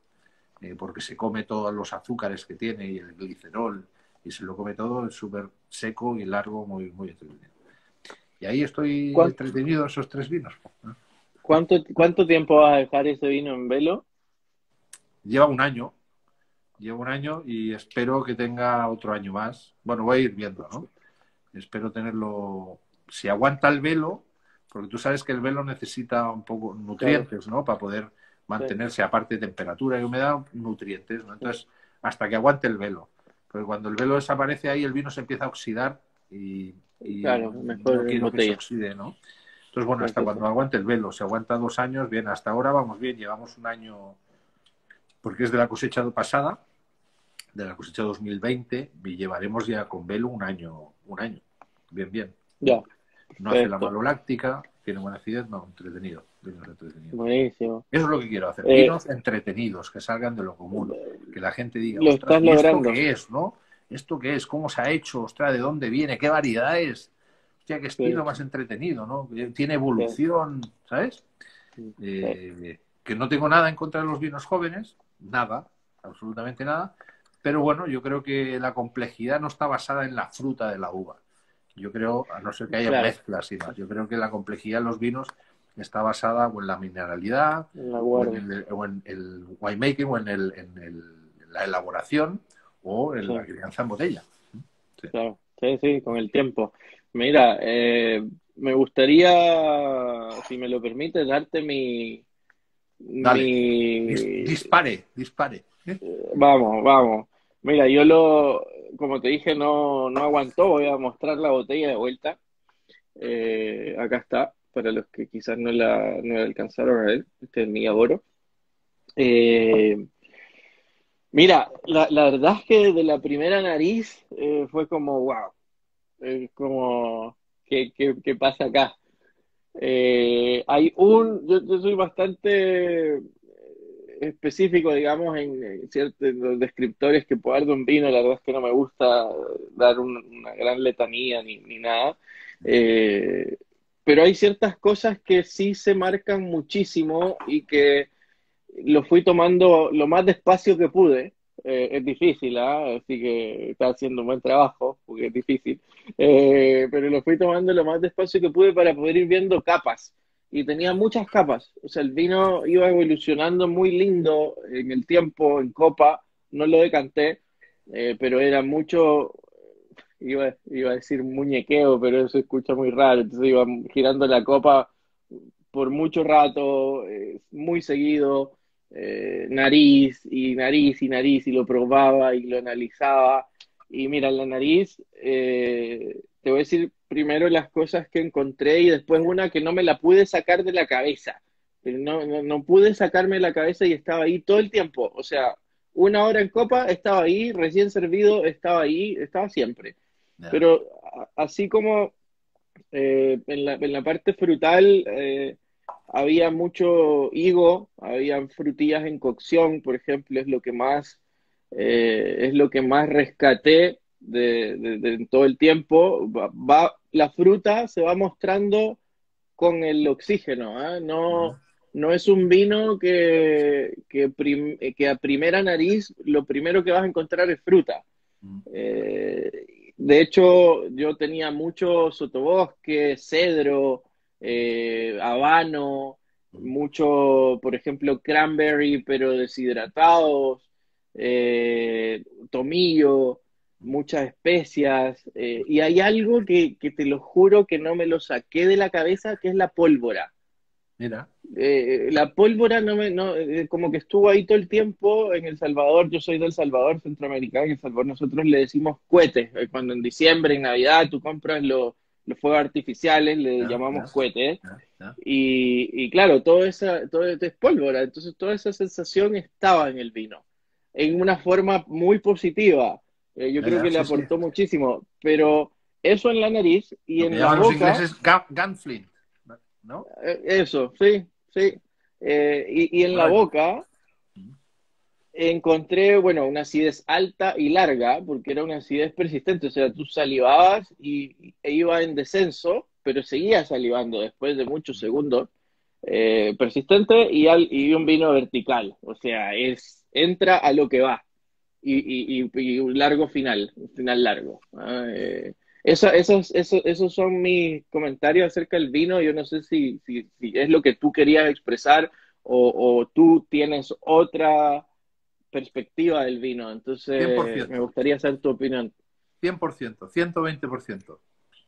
eh, porque se come todos los azúcares que tiene y el glicerol, y se lo come todo, es súper seco y largo, muy, muy entretenido. Y ahí estoy entretenido esos tres vinos. ¿Cuánto, ¿Cuánto tiempo va a dejar ese vino en velo? Lleva un año, lleva un año y espero que tenga otro año más. Bueno, voy a ir viendo, ¿no? Espero tenerlo, si aguanta el velo, porque tú sabes que el velo necesita un poco nutrientes, ¿no? Para poder mantenerse, aparte de temperatura y humedad, nutrientes, ¿no? Entonces, hasta que aguante el velo. Porque cuando el velo desaparece ahí, el vino se empieza a oxidar y, claro, mejor no quiero que se oxide, ¿no? Entonces, bueno, hasta cuando aguante el velo, se aguanta dos años, bien, hasta ahora vamos bien, llevamos un año, porque es de la cosecha pasada, de la cosecha 2020, y llevaremos ya con velo un año, un año bien, bien. Ya. No hace la maloláctica, tiene buena acidez, no, entretenido. Buenísimo. Eso es lo que quiero hacer. Eh, vinos entretenidos, que salgan de lo común. Que la gente diga, lo estás ¿esto qué es, no? ¿Esto qué es? ¿Cómo se ha hecho? Ostras, ¿de dónde viene? ¿Qué variedad es? Hostia, qué estilo más entretenido, ¿no? Tiene evolución, ¿sabes? Eh, que no tengo nada en contra de los vinos jóvenes, nada, absolutamente nada. Pero bueno, yo creo que la complejidad no está basada en la fruta de la uva yo creo, a no ser que haya mezclas y más, yo creo que la complejidad de los vinos está basada o en la mineralidad, o, en el, winemaking, o en, el, en la elaboración, o en la crianza en botella. Sí. Claro, sí, sí, con el tiempo. Mira, eh, me gustaría, si me lo permite, darte mi... dispare, dispare. ¿eh? Vamos, vamos. Mira, yo lo, como te dije, no, no aguantó. Voy a mostrar la botella de vuelta. Eh, acá está, para los que quizás no la, no alcanzaron a ver. Este es mi aboro. Eh, Mira, la, la verdad es que de la primera nariz fue como, wow, es como, ¿qué, qué, qué pasa acá? Eh, hay un, yo, yo soy bastante específico, digamos, en, ciertos descriptores que puedo dar de un vino, la verdad es que no me gusta dar un- una gran letanía ni, ni nada. Eh, pero hay ciertas cosas que sí se marcan muchísimo y que lo fui tomando lo más despacio que pude. Eh, es difícil, ¿ah? Así que está haciendo un buen trabajo, porque es difícil. Eh, pero lo fui tomando lo más despacio que pude para poder ir viendo capas. Y tenía muchas capas. O sea, el vino iba evolucionando muy lindo en el tiempo, en copa. No lo decanté, eh, pero era mucho, iba, iba a decir muñequeo, pero eso se escucha muy raro. Entonces iba girando la copa por mucho rato, eh, muy seguido, eh, nariz y nariz y nariz, y lo probaba y lo analizaba. Y mira, la nariz, eh, te voy a decir primero las cosas que encontré y después una que no me la pude sacar de la cabeza. Pero no, no, no pude sacarme de la cabeza y estaba ahí todo el tiempo. O sea, una hora en copa estaba ahí, recién servido estaba ahí, estaba siempre. Pero así como eh, en la, en la parte frutal eh, había mucho higo, había frutillas en cocción, por ejemplo, es lo que más, eh, es lo que más rescaté de, de- de todo el tiempo. Va, va- la fruta se va mostrando con el oxígeno, ¿ah? No, no es un vino que, que, prim- que a primera nariz lo primero que vas a encontrar es fruta. Ujú. Eh, de hecho, yo tenía mucho sotobosque, cedro, eh, habano, mucho, por ejemplo, cranberry, pero deshidratados, eh, tomillo, muchas especias. eh, y hay algo que, que te lo juro que no me lo saqué de la cabeza, que es la pólvora. Mira, Eh, la pólvora no me, no, como que estuvo ahí todo el tiempo en El Salvador, yo soy del Salvador, centroamericano, en El Salvador nosotros le decimos cohetes, cuando en diciembre, en Navidad, tú compras los, los fuegos artificiales, le llamamos cohetes, ya. y, y claro, todo esa, todo es pólvora, entonces toda esa sensación estaba en el vino, en una forma muy positiva, Eh, yo creo que le sí. aportó muchísimo, pero eso en la nariz y en la los boca... gunflint, ¿no? Eh, Eso, sí, sí. Eh, y, y en la boca encontré, bueno, una acidez alta y larga, porque era una acidez persistente, o sea, tú salivabas y, e iba en descenso, pero seguía salivando después de muchos segundos, eh, persistente y, al, y un vino vertical, o sea, es entra a lo que va y, y, y- un largo final, un final largo. ¿ah? Eh, eso- esos, esos, esos son mis comentarios acerca del vino. Yo no sé si, si, si es lo que tú querías expresar o, o tú tienes otra perspectiva del vino. Entonces, 100%. me gustaría saber tu opinión. 100%, 120%.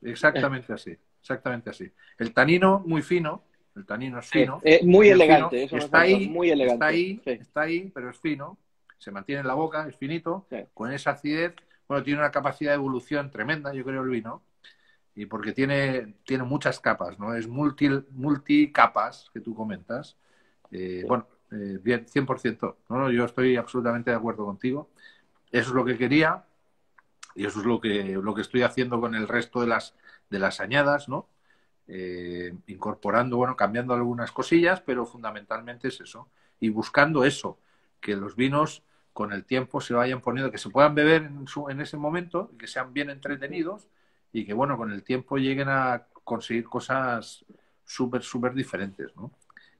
Exactamente así, exactamente así. El tanino muy fino, el tanino es fino. Es muy elegante, fino, eso está ahí, muy elegante. está ahí, Sí, está ahí, pero es fino, se mantiene en la boca, es finito, sí. con esa acidez, bueno, tiene una capacidad de evolución tremenda, yo creo, el vino, y porque tiene, tiene muchas capas, ¿no? Es multi, multicapas que tú comentas. Eh, Sí. Bueno, eh, bien, 100%. No, no, yo estoy absolutamente de acuerdo contigo. Eso es lo que quería y eso es lo que, lo que estoy haciendo con el resto de las, de las añadas, ¿no? Eh, incorporando, bueno, cambiando algunas cosillas, pero fundamentalmente es eso. Y buscando eso, que los vinos con el tiempo se vayan poniendo, que se puedan beber en, su, en ese momento, que sean bien entretenidos y que, bueno, con el tiempo lleguen a conseguir cosas súper, súper diferentes, ¿no?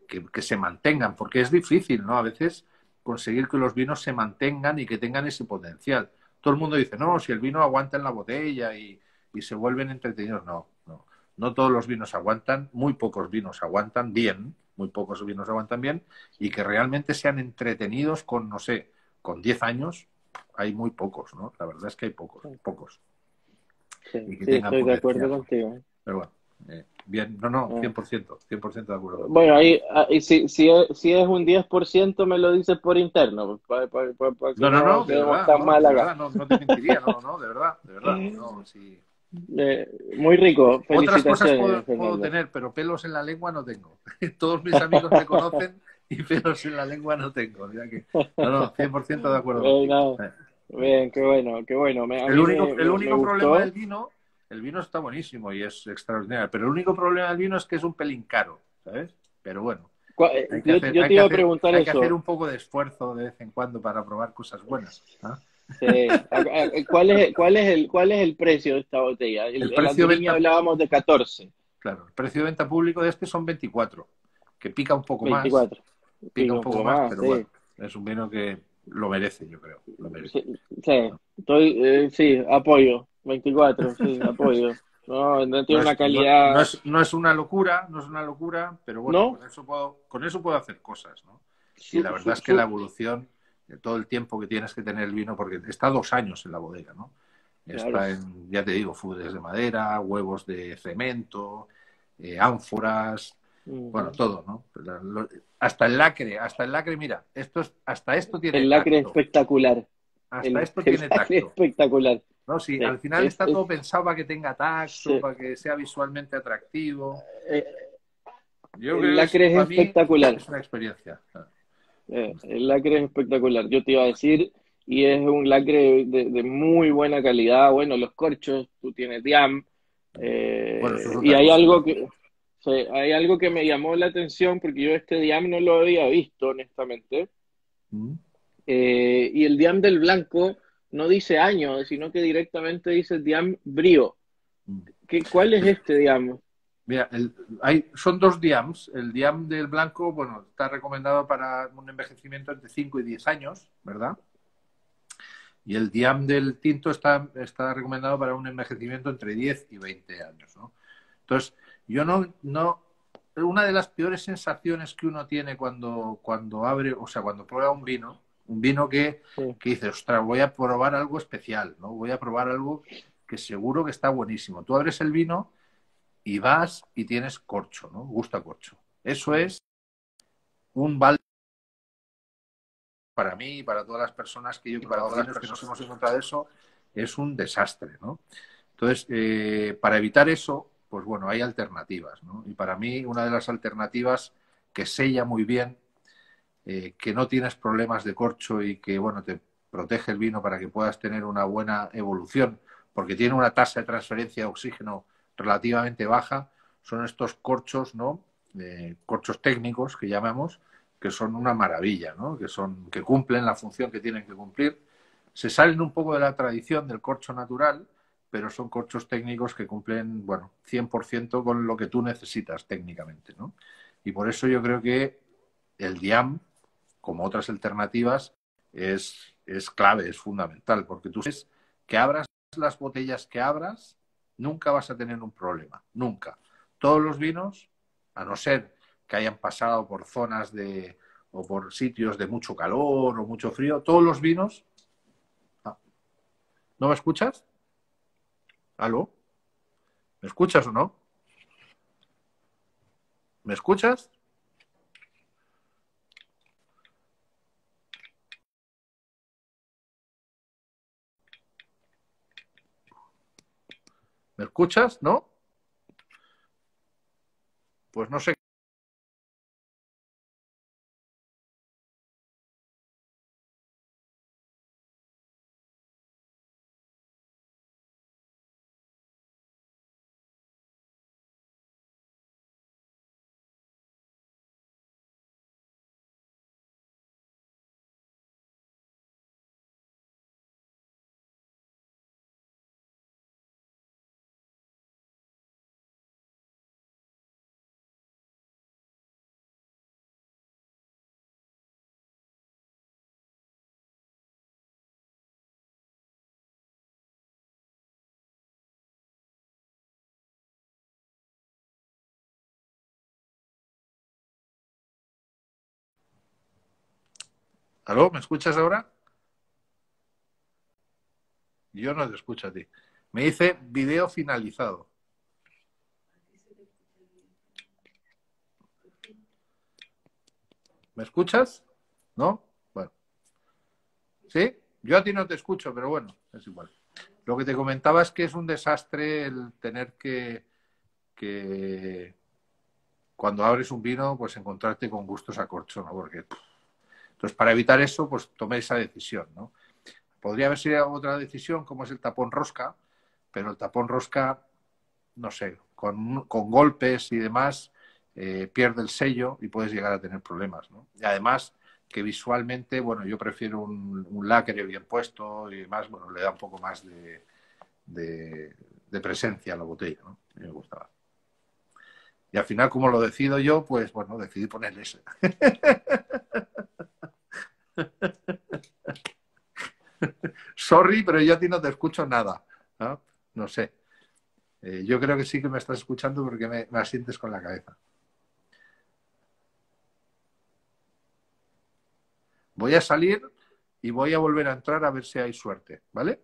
Que, que se mantengan, porque es difícil, ¿no? A veces conseguir que los vinos se mantengan y que tengan ese potencial. Todo el mundo dice, no, si el vino aguanta en la botella y, y se vuelven entretenidos. No, no. No todos los vinos aguantan, muy pocos vinos aguantan bien, muy pocos vinos aguantan bien, y que realmente sean entretenidos con, no sé, con 10 años, hay muy pocos, ¿no? La verdad es que hay pocos, pocos. Sí, estoy de acuerdo contigo. Pero bueno, eh, bien, no, no, Ah. 100%, 100% de acuerdo. Bueno, ahí, ahí si, si, es, si es un 10% me lo dices por interno, para, para que No, no, no, de verdad, no, mal de verdad, no, no te mentiría, no, no, de verdad, de verdad. No, sí. Eh, muy rico, Otras cosas puedo, puedo tener, pero pelos en la lengua no tengo. Todos mis amigos me conocen y pelos en la lengua no tengo. O sea que, no, no, 100% de acuerdo. Bueno, bien, qué bueno, qué bueno. Me- El único, me- el me- único problema del vino, el vino está buenísimo y es extraordinario, pero el único problema del vino es que es un pelín caro, ¿sabes? Pero bueno, eh, hay que Yo, hacer, yo hay te que iba a hacer- preguntar hay que eso. hacer un poco de esfuerzo de vez en cuando para probar cosas buenas. ¿ah? Sí. A- ¿Cuál es, cuál es el, cuál es el precio de esta botella? El, precio niña venta- hablábamos de 14, Claro, el precio de venta público de este son 24, que pica un poco más, 24. pica un poco más, pero sí. bueno, es un vino que lo merece, yo creo. Lo merece. Sí, sí, estoy, eh, sí, apoyo. 24, sí, apoyo. No, no tiene No una es- calidad. no- no es, no es una locura, no es una locura, pero bueno, ¿No? con, eso puedo, con eso puedo hacer cosas, ¿no? Y la verdad es que la evolución, de todo el tiempo que tienes que tener el vino, porque está dos años en la bodega, ¿no? Está Claro. en, ya te digo, fudes de madera, huevos de cemento, eh, ánforas, Mm. bueno, todo, ¿no? La- lo- hasta el lacre, hasta el lacre, mira, esto es, hasta esto tiene el lacre tacto, espectacular. hasta El, esto el tiene lacre tacto, espectacular. ¿No? Sí, Sí, al final es- está es- todo pensado para que tenga tacto, Sí. para que sea visualmente atractivo. Eh, Yo creo que es espectacular. Es una experiencia. eh, el lacre es espectacular. Yo te iba a decir, y es un lacre de, de muy buena calidad. Bueno, los corchos, tú tienes Diam. eh, Bueno, y hay cosa. algo que, hay algo que me llamó la atención porque yo este Diam no lo había visto, honestamente. Mm. Eh, y el Diam del blanco no dice año, sino que directamente dice Diam brío. Mm. ¿Qué, ¿Cuál es este Diam? Mira, el- hay, son dos diams. El diam del blanco, bueno, está recomendado para un envejecimiento entre 5 y 10 años, ¿verdad? Y el diam del tinto está, está recomendado para un envejecimiento entre 10 y 20 años, ¿no? Entonces, yo no, no, una de las peores sensaciones que uno tiene cuando, cuando abre, o sea, cuando prueba un vino, un vino que, Sí. que dice, ostras, voy a probar algo especial, ¿no? Voy a probar algo que seguro que está buenísimo. Tú abres el vino y vas y tienes corcho, ¿no? Gusto a corcho. Eso es un balde para mí y para todas las personas que yo para todas las que nos hemos encontrado eso es un desastre, ¿no? Entonces, eh, para evitar eso, pues bueno, hay alternativas, ¿no? Y para mí una de las alternativas que sella muy bien, eh, que no tienes problemas de corcho y que bueno te protege el vino para que puedas tener una buena evolución, porque tiene una tasa de transferencia de oxígeno relativamente baja, son estos corchos, ¿no? Eh, corchos técnicos que llamamos, que son una maravilla, ¿no? Que son, que cumplen la función que tienen que cumplir. Se salen un poco de la tradición del corcho natural, pero son corchos técnicos que cumplen, bueno, 100% con lo que tú necesitas técnicamente, ¿no? Y por eso yo creo que el DIAM, como otras alternativas, es, es clave, es fundamental, porque tú sabes que abras las botellas que abras, nunca vas a tener un problema, nunca. Todos los vinos, a no ser que hayan pasado por zonas de o por sitios de mucho calor o mucho frío, todos los vinos. ¿No me escuchas? ¿Aló? ¿Me escuchas o no? ¿Me escuchas? ¿Me escuchas? ¿No? Pues no sé. ¿Aló? ¿Me escuchas ahora? Yo no te escucho a ti. Me dice video finalizado. ¿Me escuchas? ¿No? Bueno. ¿Sí? Yo a ti no te escucho, pero bueno, es igual. Lo que te comentaba es que es un desastre el tener que, que, cuando abres un vino, pues encontrarte con gustos a corcho, ¿no? Porque, entonces, para evitar eso, pues tomé esa decisión, ¿no? Podría haber sido otra decisión, como es el tapón rosca, pero el tapón rosca, no sé, con, golpes y demás, eh, pierde el sello y puedes llegar a tener problemas, ¿no? Y además, que visualmente, bueno, yo prefiero un, un lacre bien puesto y demás, bueno, le da un poco más de, de, presencia a la botella, ¿no? A me gustaba. Y al final, como lo decido yo, pues bueno, decidí ponerle ese. Sorry, pero yo a ti no te escucho nada. No, sé. Eh, yo creo que sí que me estás escuchando porque me, me asientes con la cabeza. Voy a salir y voy a volver a entrar a ver si hay suerte, ¿vale?